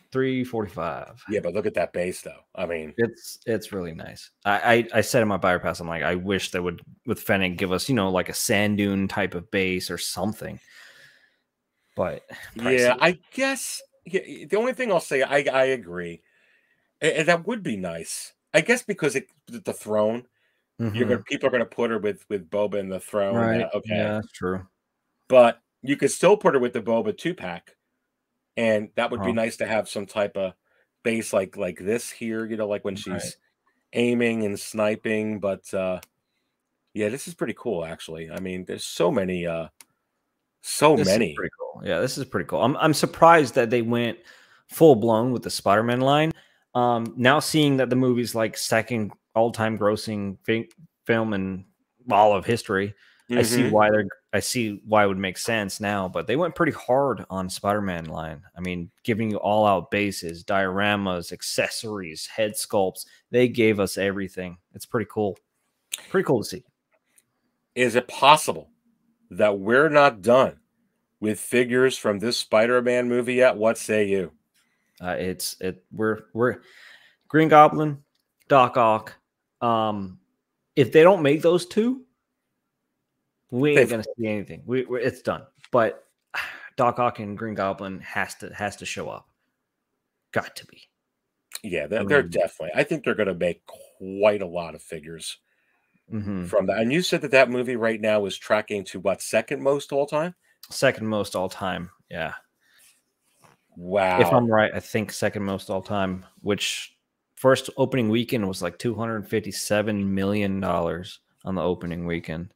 Cool. Three forty-five. Yeah, but look at that base though. I mean, It's it's really nice. I, I I said in my buyer pass, I'm like, I wish they would with Fennec give us, you know, like a sand dune type of base or something. But yeah. I guess yeah, the only thing I'll say, I I agree. And that would be nice. I guess because it the throne, you're Mhm. gonna people are gonna put her with with Boba in the throne. right. uh, okay. Yeah, that's true. but you could still put her with the Boba two pack, and that would be nice to have some type of base like like this here. You know, like when she's Right. aiming and sniping. But uh yeah, this is pretty cool. Actually, I mean, there's so many, uh so This is many. pretty cool. Yeah, this is pretty cool. I'm I'm surprised that they went full blown with the Spider-Man line. Um, now seeing that the movie's like second all-time grossing fi- film in all of history, I see Mhm. why they're I see why it would make sense now. But they went pretty hard on Spider-Man line. I mean, giving you all-out bases, dioramas, accessories, head sculpts. They gave us everything. It's pretty cool. Pretty cool to see. Is it possible that we're not done with figures from this Spider-Man movie yet? What say you? Uh, it's it we're we're Green Goblin, Doc Ock. Um, if they don't make those two, we ain't gonna see anything. We we it's done. But Doc Ock and Green Goblin has to has to show up. Got to be. Yeah, they're, they're Um, definitely. I think they're going to make quite a lot of figures Mhm. from that. And you said that that movie right now is tracking to what second most all time? Second most all time. Yeah. Wow. If I'm right, I think second most all time. Which first opening weekend was like two hundred and fifty seven million dollars on the opening weekend.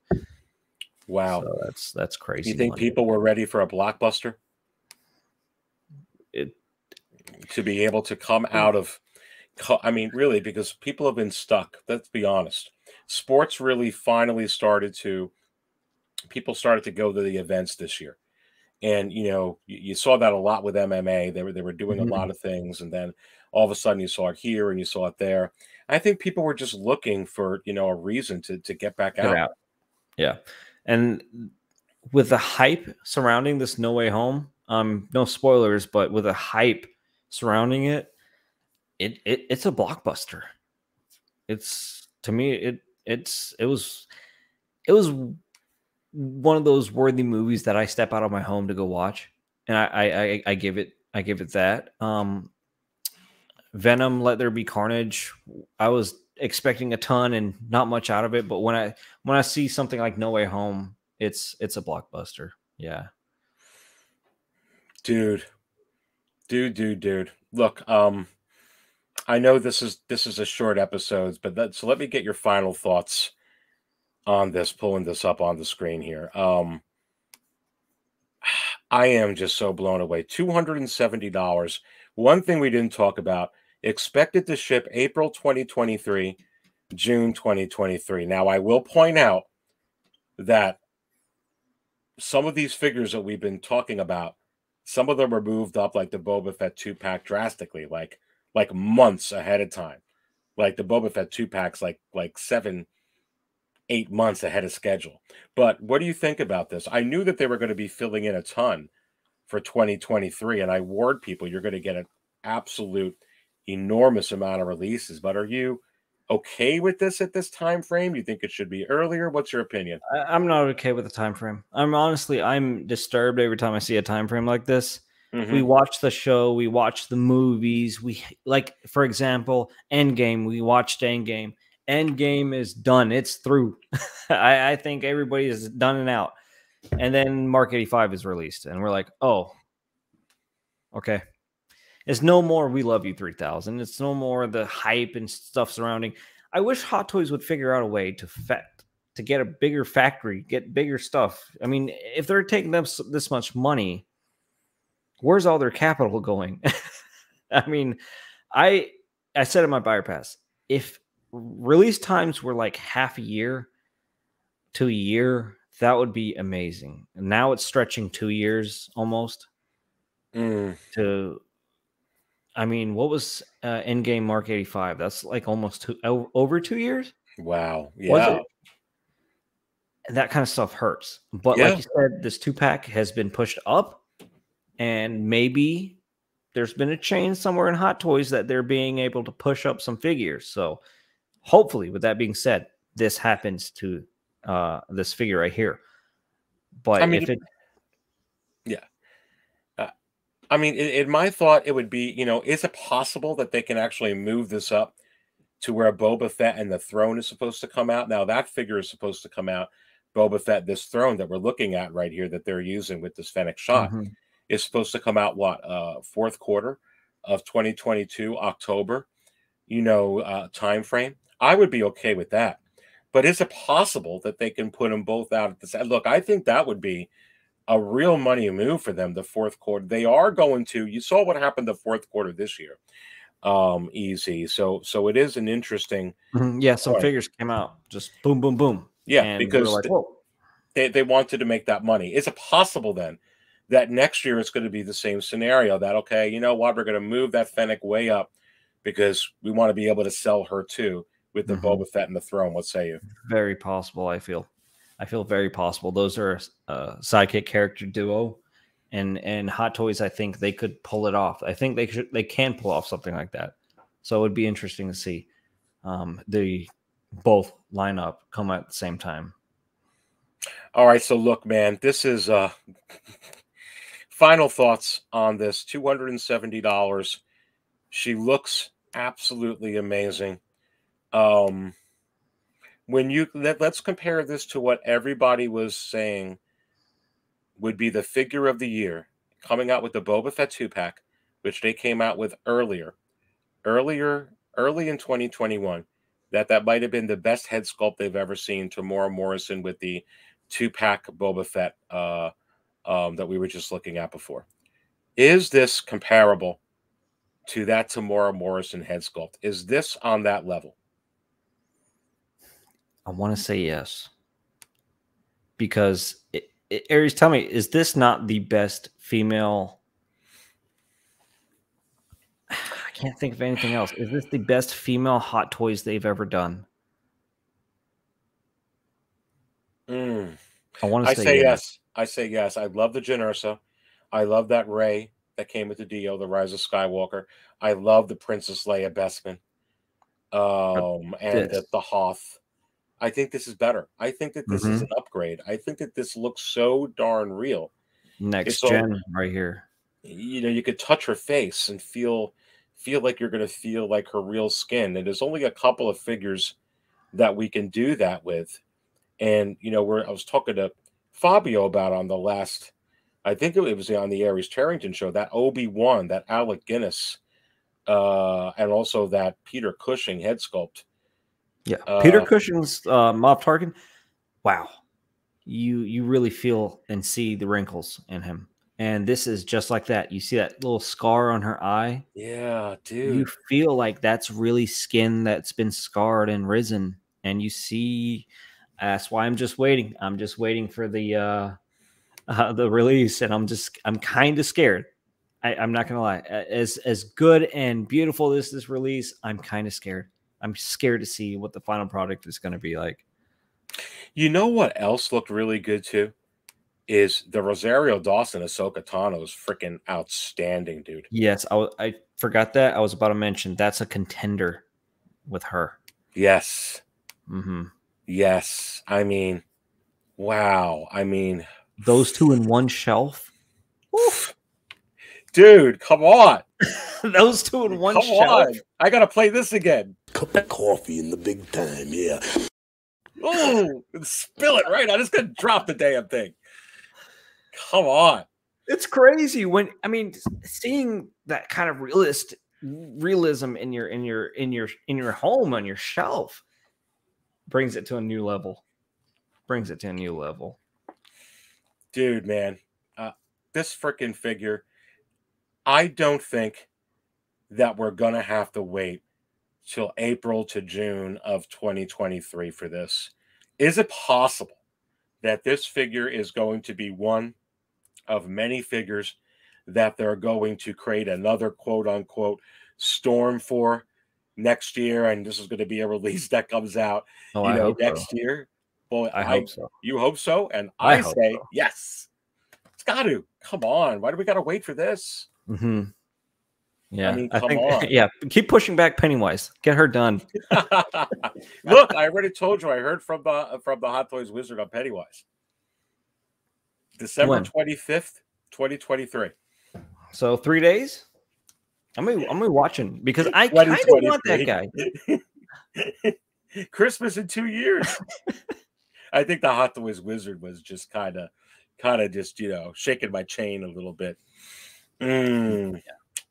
Wow. So that's that's crazy. you think money. people were ready for a blockbuster It, to be able to come out of? I mean, really, because people have been stuck. Let's be honest. Sports really finally started to. People started to go to the events this year, and you know you, you saw that a lot with MMA. They were they were doing Mhm. a lot of things, and then all of a sudden you saw it here and you saw it there. I think people were just looking for you know a reason to to get back out. out. Yeah. And with the hype surrounding this No Way Home, um, no spoilers, but with the hype surrounding it, it, it it's a blockbuster. It's to me, it it's it was it was one of those worthy movies that I step out of my home to go watch, and I I, I, I give it I give it that. Um, Venom, Let There Be Carnage. I was expecting a ton and not much out of it, but when I when I see something like No Way Home, it's it's a blockbuster. Yeah, dude, dude, dude, dude. Look, um, I know this is this is a short episode, but that, so let me get your final thoughts on this. Pulling this up on the screen here. Um, I am just so blown away. Two hundred and seventy dollars. One thing we didn't talk about expected to ship April 2023, June 2023. Now, I will point out that some of these figures that we've been talking about, some of them are moved up, like the Boba Fett two pack, drastically, like like months ahead of time. Like the Boba Fett two packs, like like seven, eight months ahead of schedule. But what do you think about this? I knew that they were going to be filling in a ton for 2023, and I warned people you're going to get an absolute enormous amount of releases. But are you okay with this at this time frame? You think it should be earlier? What's your opinion? I, am not okay with the time frame. I'm honestly I'm disturbed every time I see a time frame like this. Mm-hmm. We watch the show, we watch the movies. We like, for example, Endgame. We watched Endgame. Endgame is done. It's through. I, I think everybody is done and out. And then Mark 85 is released, and we're like, oh, okay. It's no more we love you 3000. It's no more the hype and stuff surrounding. I wish Hot Toys would figure out a way to fet to get a bigger factory, get bigger stuff. I mean, if they're taking them this much money, where's all their capital going? I mean, I I said in my buyer pass, if release times were like half a year to a year, that would be amazing. And now it's stretching two years almost mm. to I mean, what was uh, Endgame Mark 85? That's like almost two, over two years. Wow. Yeah. And that kind of stuff hurts. But yeah. like you said, this two pack has been pushed up, and maybe there's been a change somewhere in Hot Toys that they're being able to push up some figures. So, hopefully, with that being said, this happens to uh, this figure right here. But I mean, if it, yeah, I mean, in, in, my thought, it would be, you know, is it possible that they can actually move this up to where Boba Fett and the throne is supposed to come out? Now, that figure is supposed to come out. Boba Fett, this throne that we're looking at right here that they're using with this Fennec shot, mm-hmm. is supposed to come out what uh fourth quarter of 2022, October, you know, uh time frame. I would be okay with that. But is it possible that they can put them both out at the same? Look, I think that would be a real money move for them the fourth quarter. They are going to. You saw what happened the fourth quarter this year. Um, easy. So so it is an interesting. Mm-hmm. Yeah, some figures came out just boom, boom, boom. Yeah, because we like, they they wanted to make that money. Is it possible then that next year it's going to be the same scenario? That okay, you know what, we're going to move that Fennec way up because we want to be able to sell her too with the mm-hmm. Boba Fett and the throne. What say you? Very possible. I feel. I feel very possible. Those are a, sidekick character duo, and and Hot Toys. I think they could pull it off. I think they should. They can pull off something like that. So it would be interesting to see um, the both line up come at the same time. All right. So look, man, this is uh final thoughts on this. Two hundred and seventy dollars. She looks absolutely amazing. Um when you let, let's compare this to what everybody was saying would be the figure of the year coming out with the Boba Fett two pack, which they came out with earlier, earlier, early in 2021. That that might have been the best head sculpt they've ever seen. Temuera Morrison with the two pack Boba Fett uh, um, that we were just looking at before. Is this comparable to that Temuera Morrison head sculpt? Is this on that level? I want to say yes. Because it, it, Aries, tell me, is this not the best female? I can't think of anything else. Is this the best female Hot Toys they've ever done? Mm. I want to say, say yes. yes. I say yes. I love the Jyn Erso. I love that Rey that came with the Dio, the Rise of Skywalker. I love the Princess Leia Beskar. Um, and the, the Hoth I think this is better. I think that this is Mhm. an upgrade. I think that this looks so darn real. Next gen, right here. You know, you could touch her face and feel feel like you're going to feel like her real skin. And there's only a couple of figures that we can do that with. And you know, where I was talking to Fabio about on the last, I think it was on the Aries Charrington show, that Obi Wan, that Alec Guinness, uh, and also that Peter Cushing head sculpt. Yeah, Peter Uh, Cushing's uh, Moff Tarkin. Wow, you you really feel and see the wrinkles in him, and this is just like that. You see that little scar on her eye. Yeah, dude. You feel like that's really skin that's been scarred and risen, and you see. That's why I'm just waiting. I'm just waiting for the uh, uh the release, and I'm just I'm kind of scared. I, I'm not gonna lie. As as good and beautiful as this release, I'm kind of scared. I'm scared to see what the final product is going to be like. You know what else looked really good too? Is the Rosario Dawson Ahsoka Tano is freaking outstanding, dude. Yes, I, I forgot that. I was about to mention that's a contender with her. Yes. hmm Yes. I mean, wow. I mean, Those two in one shelf. Dude, come on. Those two in one come shelf. on. I gotta play this again. Cup of coffee in the big time, yeah. Oh, spill it right. I just gonna drop the damn thing. Come on. It's crazy when I mean seeing that kind of realist realism in your in your in your in your home on your shelf brings it to a new level. Brings it to a new level. dude man uh, this freaking figure i don't think that we're gonna have to wait till april to june of 2023 for this is it possible that this figure is going to be one of many figures that they're going to create another quote unquote storm for next year and this is going to be a release that comes out Oh, you I know next so. year boy I hope so. you hope so, and I I, say so. yes. It's got to. Come on, why do we got to wait for this? Hmm Yeah, I, mean, come think. on. Yeah, keep pushing back Pennywise. Get her done. Look, I already told you. I heard from the from the Hot Toys Wizard on Pennywise. December twenty fifth, twenty twenty three. So three days. I'm gonna, I'm gonna watching because I kind of want that guy. Christmas in two years. I think the Hot Toys Wizard was just kind of, kind of just you know shaking my chain a little bit. Mm,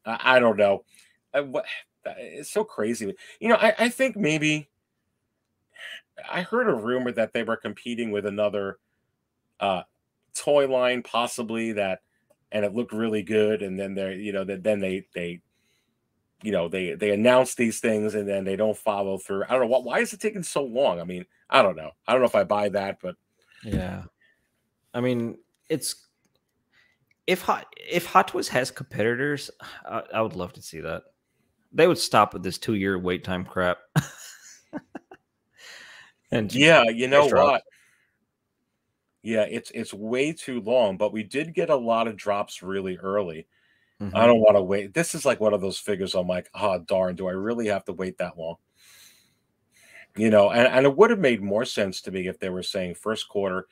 I, I don't know. I, what, it's so crazy. You know, I, I think maybe I heard a rumor that they were competing with another uh, toy line, possibly that, and it looked really good. And then they're, you know, that then they they you know they they announce these things and then they don't follow through. I don't know what why is it taking so long? I mean, I don't know. I don't know if I buy that, but Yeah, I mean it's if hot if Hot Toys has competitors, I, I would love to see that. They would stop with this two year wait time crap. and yeah, you know drops. what? Yeah, it's it's way too long, but we did get a lot of drops really early. Mhm. I don't want to wait. This is like one of those figures I'm like, oh darn, do I really have to wait that long? You know, and, and it would have made more sense to me if they were saying first quarter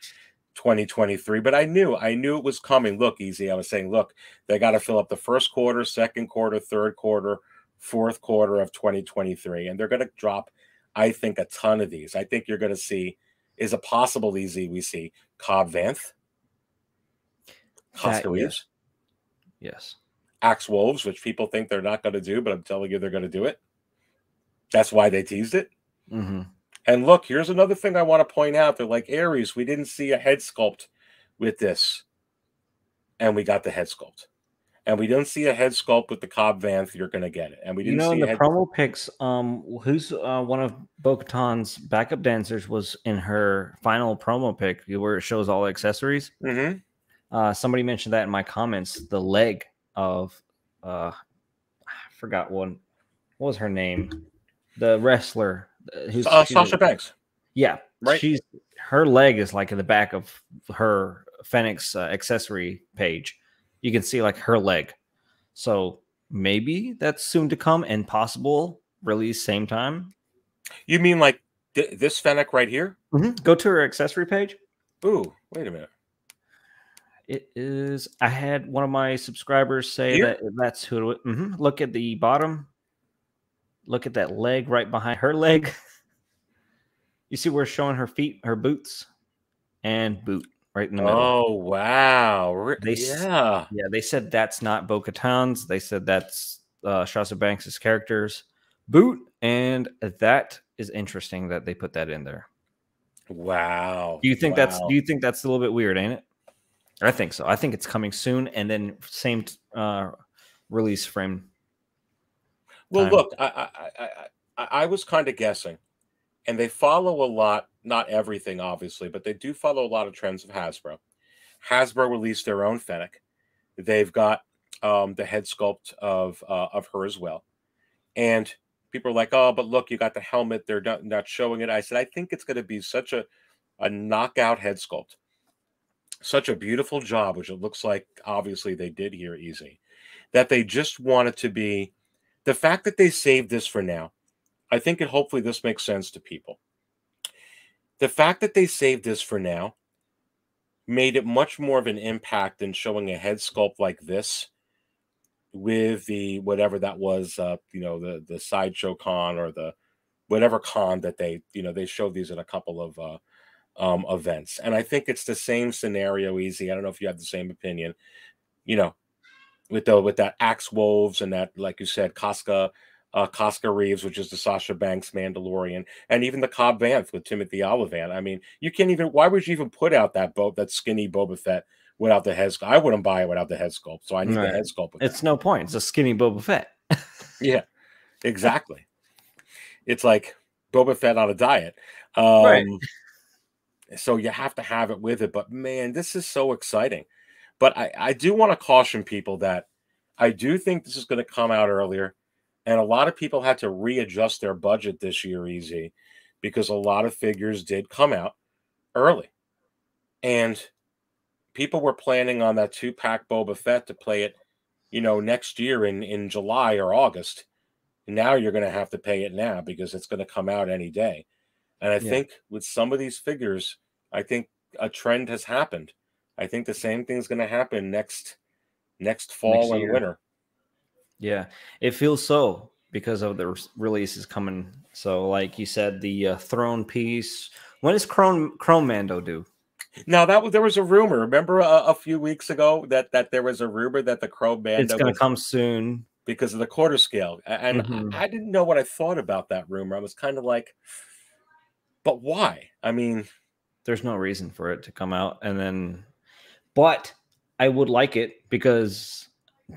2023, but I knew I knew it was coming. Look, easy. I was saying, look, they got to fill up the first quarter, second quarter, third quarter, fourth quarter of 2023, and they're going to drop, I think, a ton of these. I think you're going to see, is it possible, easy, we see Cobb Vanth, yes. Reeves, yes. Axe Wolves, which people think they're not going to do, but I'm telling you they're going to do it. That's why they teased it. hmm And look, here's another thing I want to point out. They're like Aries, we didn't see a head sculpt with this. And we got the head sculpt. And we didn't see a head sculpt with the Cobb Vanth, you're going to get it. And we didn't You know, in see the a head promo pics, um, who's uh, one of Bo Katan's backup dancers was in her final promo pic where it shows all the accessories. Mhm. Uh, somebody mentioned that in my comments. The leg of, uh, I forgot one. What was her name? The wrestler who's Uh, she's- Sasha Banks. Yeah, right? She's her leg is like in the back of her Fennec uh, accessory page. You can see like her leg. So maybe that's soon to come and possible release same time. You mean like Th- this Fennec right here. Mhm. Go to her accessory page. Ooh, wait a minute. It is. I had one of my subscribers say Here? that that's who. It, mhm. Look at the bottom. Look at that leg right behind her leg. You see, we're showing her feet, her boots, and boot right in the middle. Oh wow! They yeah. Yeah, they said that's not Bo Katan's. They said that's uh, Sasha Banks' character's boot, and that is interesting that they put that in there. Wow. Do you think that's? Do you think that's a little bit weird, ain't it? I think so. I think it's coming soon, and then same uh, release frame. Well, time. look, I I, I, I, I was kind of guessing, and they follow a lot, not everything, obviously, but they do follow a lot of trends of Hasbro. Hasbro released their own Fennec. They've got um, the head sculpt of uh, of her as well, and people are like, "Oh, but look, you got the helmet. They're not, not showing it." I said, "I think it's going to be such a a knockout head sculpt, such a beautiful job, which it looks like obviously they did here, easy, that they just want it to be." The fact that they saved this for now, I think it hopefully this makes sense to people. The fact that they saved this for now made it much more of an impact than showing a head sculpt like this with the whatever that was, uh, you know, the the sideshow con or the whatever con that they, you know, they showed these at a couple of uh, um, events, and I think it's the same scenario. Easy, I don't know if you have the same opinion. You know, with the with that Axe Wolves and that, like you said, Koska, uh, Koska Reeves, which is the Sasha Banks Mandalorian, and even the Cobb Vanth with Timothy Olyphant. I mean, you can't even. Why would you even put out that boat, that skinny Boba Fett without the head sculpt? I wouldn't buy it without the head sculpt, so I need Right. the head sculpt. It's no point. It's a skinny Boba Fett. yeah, exactly. It's like Boba Fett on a diet. Um, Right. So you have to have it with it. But man, this is so exciting. But I, I do want to caution people that I do think this is going to come out earlier. And a lot of people had to readjust their budget this year, easy, because a lot of figures did come out early. And people were planning on that two pack Boba Fett to play it, you know, next year in, in July or August. Now you're going to have to pay it now because it's going to come out any day. And I Yeah. think with some of these figures, I think a trend has happened. I think the same thing's going to happen next next fall and year. winter. Yeah, it feels so because of the res- releases coming. So, like you said, the uh, throne piece. When is Chrome Chrome Mando due? Now that was there was a rumor. Remember a, a few weeks ago that that there was a rumor that the Crow Band it's going to come soon. because of the quarter scale, and Mhm. I, I didn't know what I thought about that rumor. I was kind of like, but why? I mean, There's no reason for it to come out, and then, but I would like it because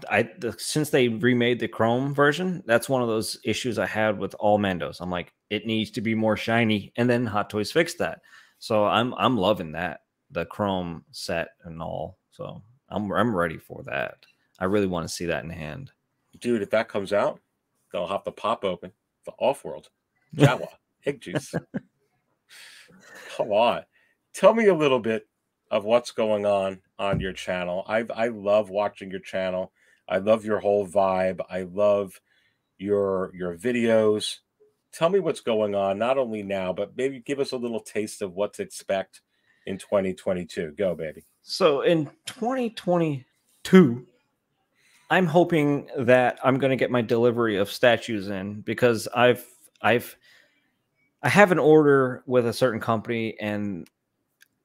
I the, since they remade the Chrome version, that's one of those issues I had with all Mandos. I'm like, it needs to be more shiny, and then Hot Toys fixed that. So I'm I'm loving that the Chrome set and all. So I'm I'm ready for that. I really want to see that in hand. dude, if that comes out, they'll have to pop open the off world Jawa egg juice. Come on, tell me a little bit of what's going on on your channel. I I love watching your channel. I love your whole vibe. I love your your videos. Tell me what's going on, not only now, but maybe give us a little taste of what to expect in 2022. Go, baby. So in 2022, I'm hoping that I'm going to get my delivery of statues in because I've I've I have an order with a certain company and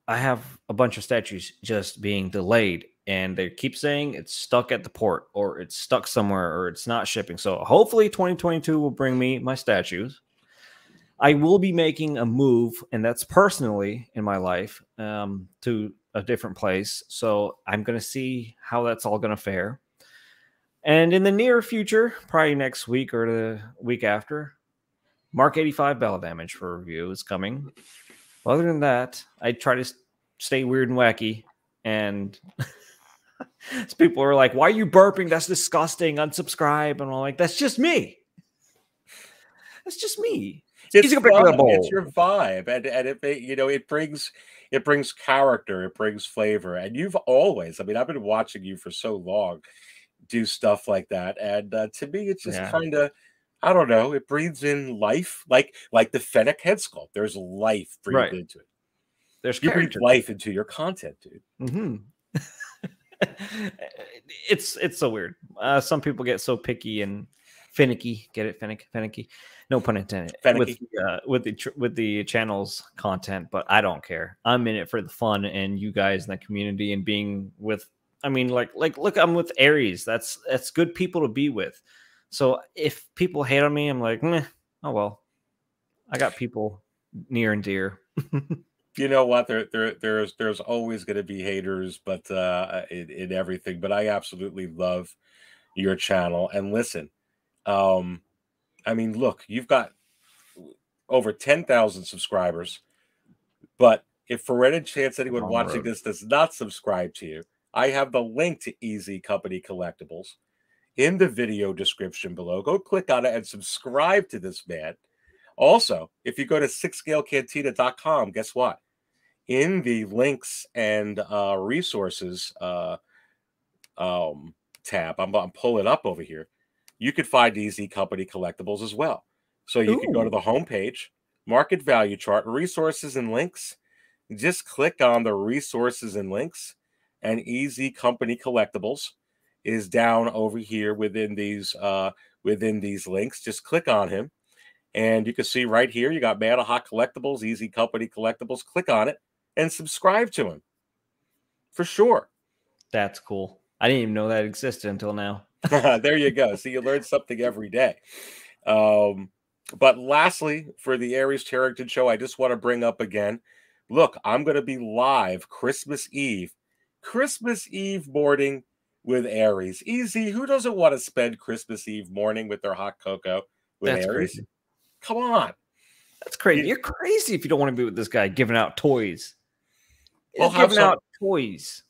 I have a bunch of statues just being delayed and they keep saying it's stuck at the port or it's stuck somewhere or it's not shipping. So hopefully 2022 will bring me my statues. I will be making a move, and that's personally in my life um, to a different place. So I'm going to see how that's all going to fare. And in the near future, probably next week or the week after, Mark 85 Battle Damage for review is coming. Other than that, I try to stay weird and wacky. And people are like, why are you burping? That's disgusting. Unsubscribe. And I'm like, that's just me. That's just me. It's, Easy to pick up the fun. it's your vibe, and and it ma- you know it brings it brings character, it brings flavor, and you've always. I mean, I've been watching you for so long do stuff like that, and uh, to me, it's just Yeah. kind of. I don't know. It breathes in life, like like the Fennec head sculpt. There's life breathed Right. into it. There's You breathe life into your content, dude. hmm it's it's so weird. Uh, some people get so picky and finicky. Get it, finicky, finicky. No pun intended. Finicky. With uh, with the with the channel's content, but I don't care. I'm in it for the fun and you guys in the community and being with. I mean, like like look, I'm with Aries. That's that's good people to be with. So if people hate on me, I'm like, Meh, oh well. I got people near and dear. You know what? There, there, there's, there's always going to be haters, but uh, in, in everything. But I absolutely love your channel. And listen, um, I mean, look, you've got over ten thousand subscribers, but if for any chance anyone watching road. this does not subscribe to you, I have the link to Easy Company Collectibles in the video description below. Go click on it and subscribe to this man. Also, if you go to sixthscalecantina.com, guess what? In the links and uh, resources uh, um, tab, I'm, I'm pulling it up over here. You could find Easy Company collectibles as well. So you can go to the homepage, market value chart, resources and links. Just click on the resources and links, and Easy Company collectibles is down over here within these uh, within these links. Just click on him, and you can see right here you got Manahawk Collectibles, Easy Company Collectibles. Click on it and subscribe to him for sure. That's cool. I didn't even know that existed until now. there you go. See, you learn something every day. Um, but lastly, for the Aries Charrington show, I just want to bring up again look, I'm going to be live Christmas Eve, Christmas Eve morning with Aries. Easy. Who doesn't want to spend Christmas Eve morning with their hot cocoa with That's Aries? crazy. Come on. That's crazy. You- You're crazy if you don't want to be with this guy giving out toys. We'll giving some- out toys.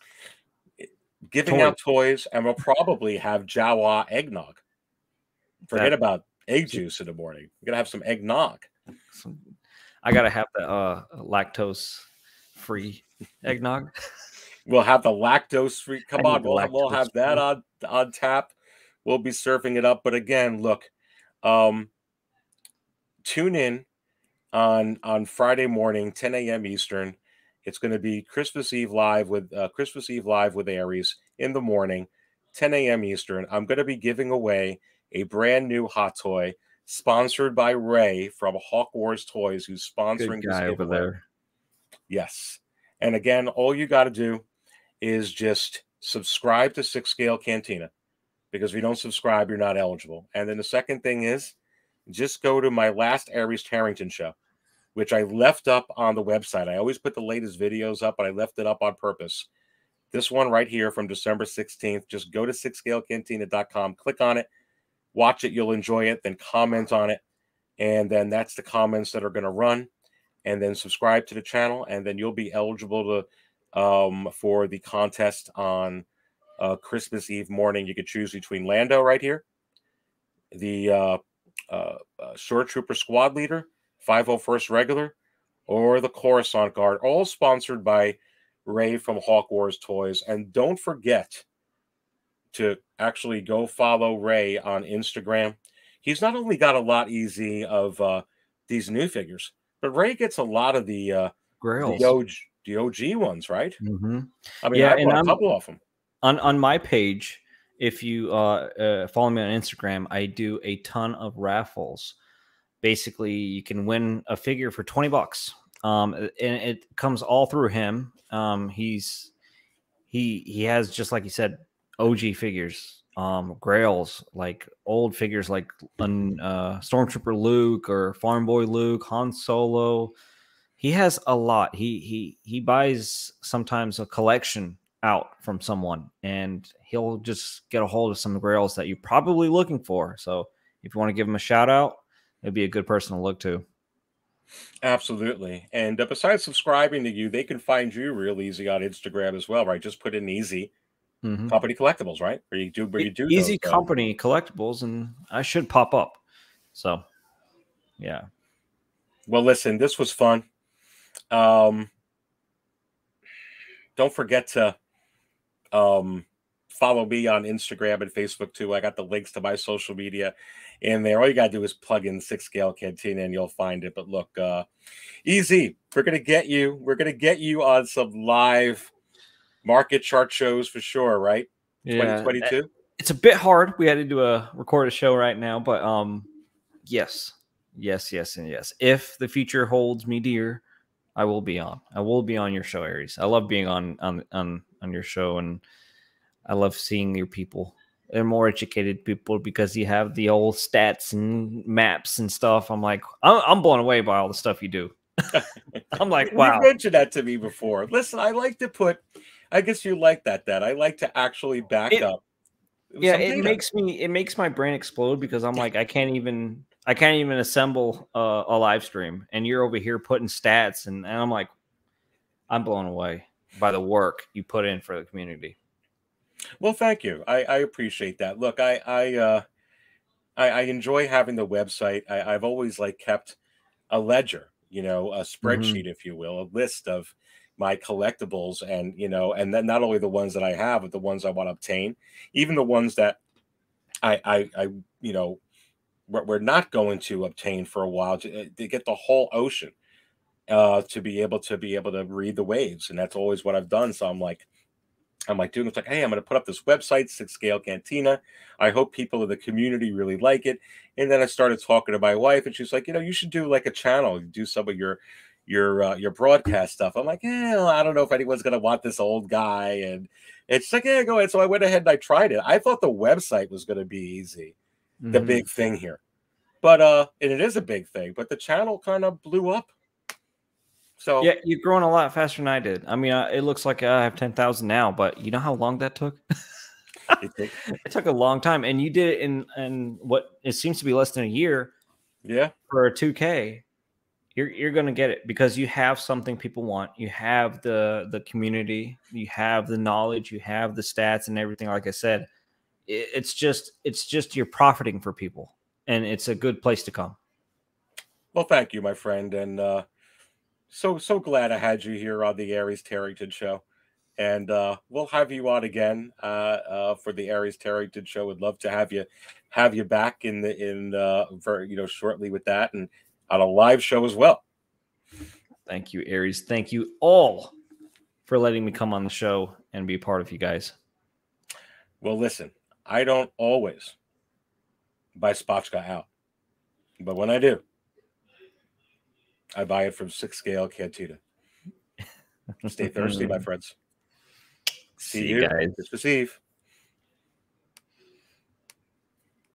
Giving out toys, and we'll probably have Jawa eggnog. Forget That- about egg juice in the morning. We're to have some eggnog. Some, I gotta have the uh, lactose free eggnog. We'll have the lactose free. Come on, we'll, we'll have that on on tap. We'll be surfing it up. But again, look, um, tune in on on Friday morning, 10 a.m. Eastern. It's going to be Christmas Eve live with uh, Christmas Eve live with Aries in the morning, 10 a.m. Eastern. I'm going to be giving away a brand new hot toy sponsored by Ray from HawkWarz Toys, who's sponsoring Good this guy over there. Yes. And again, all you got to do is just subscribe to Sixth Scale Cantina because if you don't subscribe, you're not eligible. And then the second thing is just go to my last Aries Harrington show, which I left up on the website. I always put the latest videos up, but I left it up on purpose. This one right here from December 16th, just go to sixthscalecantina.com, click on it, watch it, you'll enjoy it, then comment on it. And then that's the comments that are going to run and then subscribe to the channel, and then you'll be eligible to um, for the contest on uh, Christmas Eve morning. You could choose between Lando right here, the uh, uh, uh, Shore Trooper Squad Leader, 501st Regular, or the Coruscant Guard, all sponsored by Ray from HawkWarz Toys. And don't forget to actually go follow Ray on Instagram. He's not only got a lot easy of uh, these new figures, but Ray gets a lot of the uh, Grails. the OG, the OG ones, right? hmm I mean, Yeah, I and a couple of them. On on my page, if you uh, uh, follow me on Instagram, I do a ton of raffles. Basically, you can win a figure for twenty bucks, um, and it comes all through him. Um, he's he he has just like you said, OG figures, um, Grails, like old figures like uh, Stormtrooper Luke or Farm Boy Luke, Han Solo. He has a lot. He he he buys sometimes a collection out from someone, and he'll just get a hold of some Grails that you're probably looking for. So if you want to give him a shout out, it'd be a good person to look to. Absolutely. And uh, besides subscribing to you, they can find you real easy on Instagram as well, right? Just put in easy Mhm. company collectibles, right? Where you do where you do Easy those, uh, Company collectibles, and I should pop up. So, yeah. Well, listen, this was fun. Um, don't forget to um, follow me on Instagram and Facebook too. I got the links to my social media in there. All you gotta do is plug in sixth scale cantina and you'll find it. But look, uh easy. We're gonna get you. We're gonna get you on some live market chart shows for sure, right? Yeah, 2022. it's a bit hard. We had to do a record a show right now, but um, yes, yes, yes, and yes. If the future holds me dear, I will be on. I will be on your show, Aries. I love being on on on on your show, and I love seeing your people. They're more educated people because you have the old stats and maps and stuff. I'm like, I'm, I'm blown away by all the stuff you do. I'm like, wow. You mentioned that to me before. Listen, I like to put. I guess you like that. That I like to actually back It- up. yeah it makes me it makes my brain explode because i'm like i can't even i can't even assemble uh, a live stream and you're over here putting stats and, and i'm like i'm blown away by the work you put in for the community Well, thank you. I, I appreciate that. Look, I I uh, I, I enjoy having the website. I, I've always like kept a ledger, you know, a spreadsheet, if you will, a list of my collectibles, and you know, and then not only the ones that I have, but the ones I want to obtain, even the ones that I I, I you know we're, we're not going to obtain for a while to, to get the whole ocean uh to be able to be able to read the waves and that's always what i've done so i'm like I'm like doing it's like, hey, I'm going to put up this website, Sixth Scale Cantina. I hope people in the community really like it. And then I started talking to my wife, and she's like, you know, you should do like a channel, do some of your your uh, your broadcast stuff. I'm like, yeah, well, I don't know if anyone's going to want this old guy. And it's like, yeah, go ahead. So I went ahead and I tried it. I thought the website was going to be easy, the Mhm. big thing here, but uh, and it is a big thing. But the channel kind of blew up. So yeah you've grown a lot faster than i did i mean uh, it looks like i have 10000 now but you know how long that took it took a long time and you did it in in what it seems to be less than a year yeah, for a 2K, you're you're gonna get it because you have something people want. You have the the community, you have the knowledge, you have the stats and everything. Like I said, it's just it's just you're profiting for people, and it's a good place to come. Well, thank you, my friend, and uh, so so glad I had you here on the Aries Tarrington show, and uh, we'll have you on again uh, uh, for the Aries Tarrington show. Would love to have you have you back in the in uh, very you know shortly with that, and on a live show as well. Thank you, Aries. Thank you all for letting me come on the show and be a part of you guys. Well, listen, I don't always buy Spotchka out, but when I do, I buy it from Sixth Scale Cantina. Stay thirsty, my friends. See, See you you guys. Christmas Eve.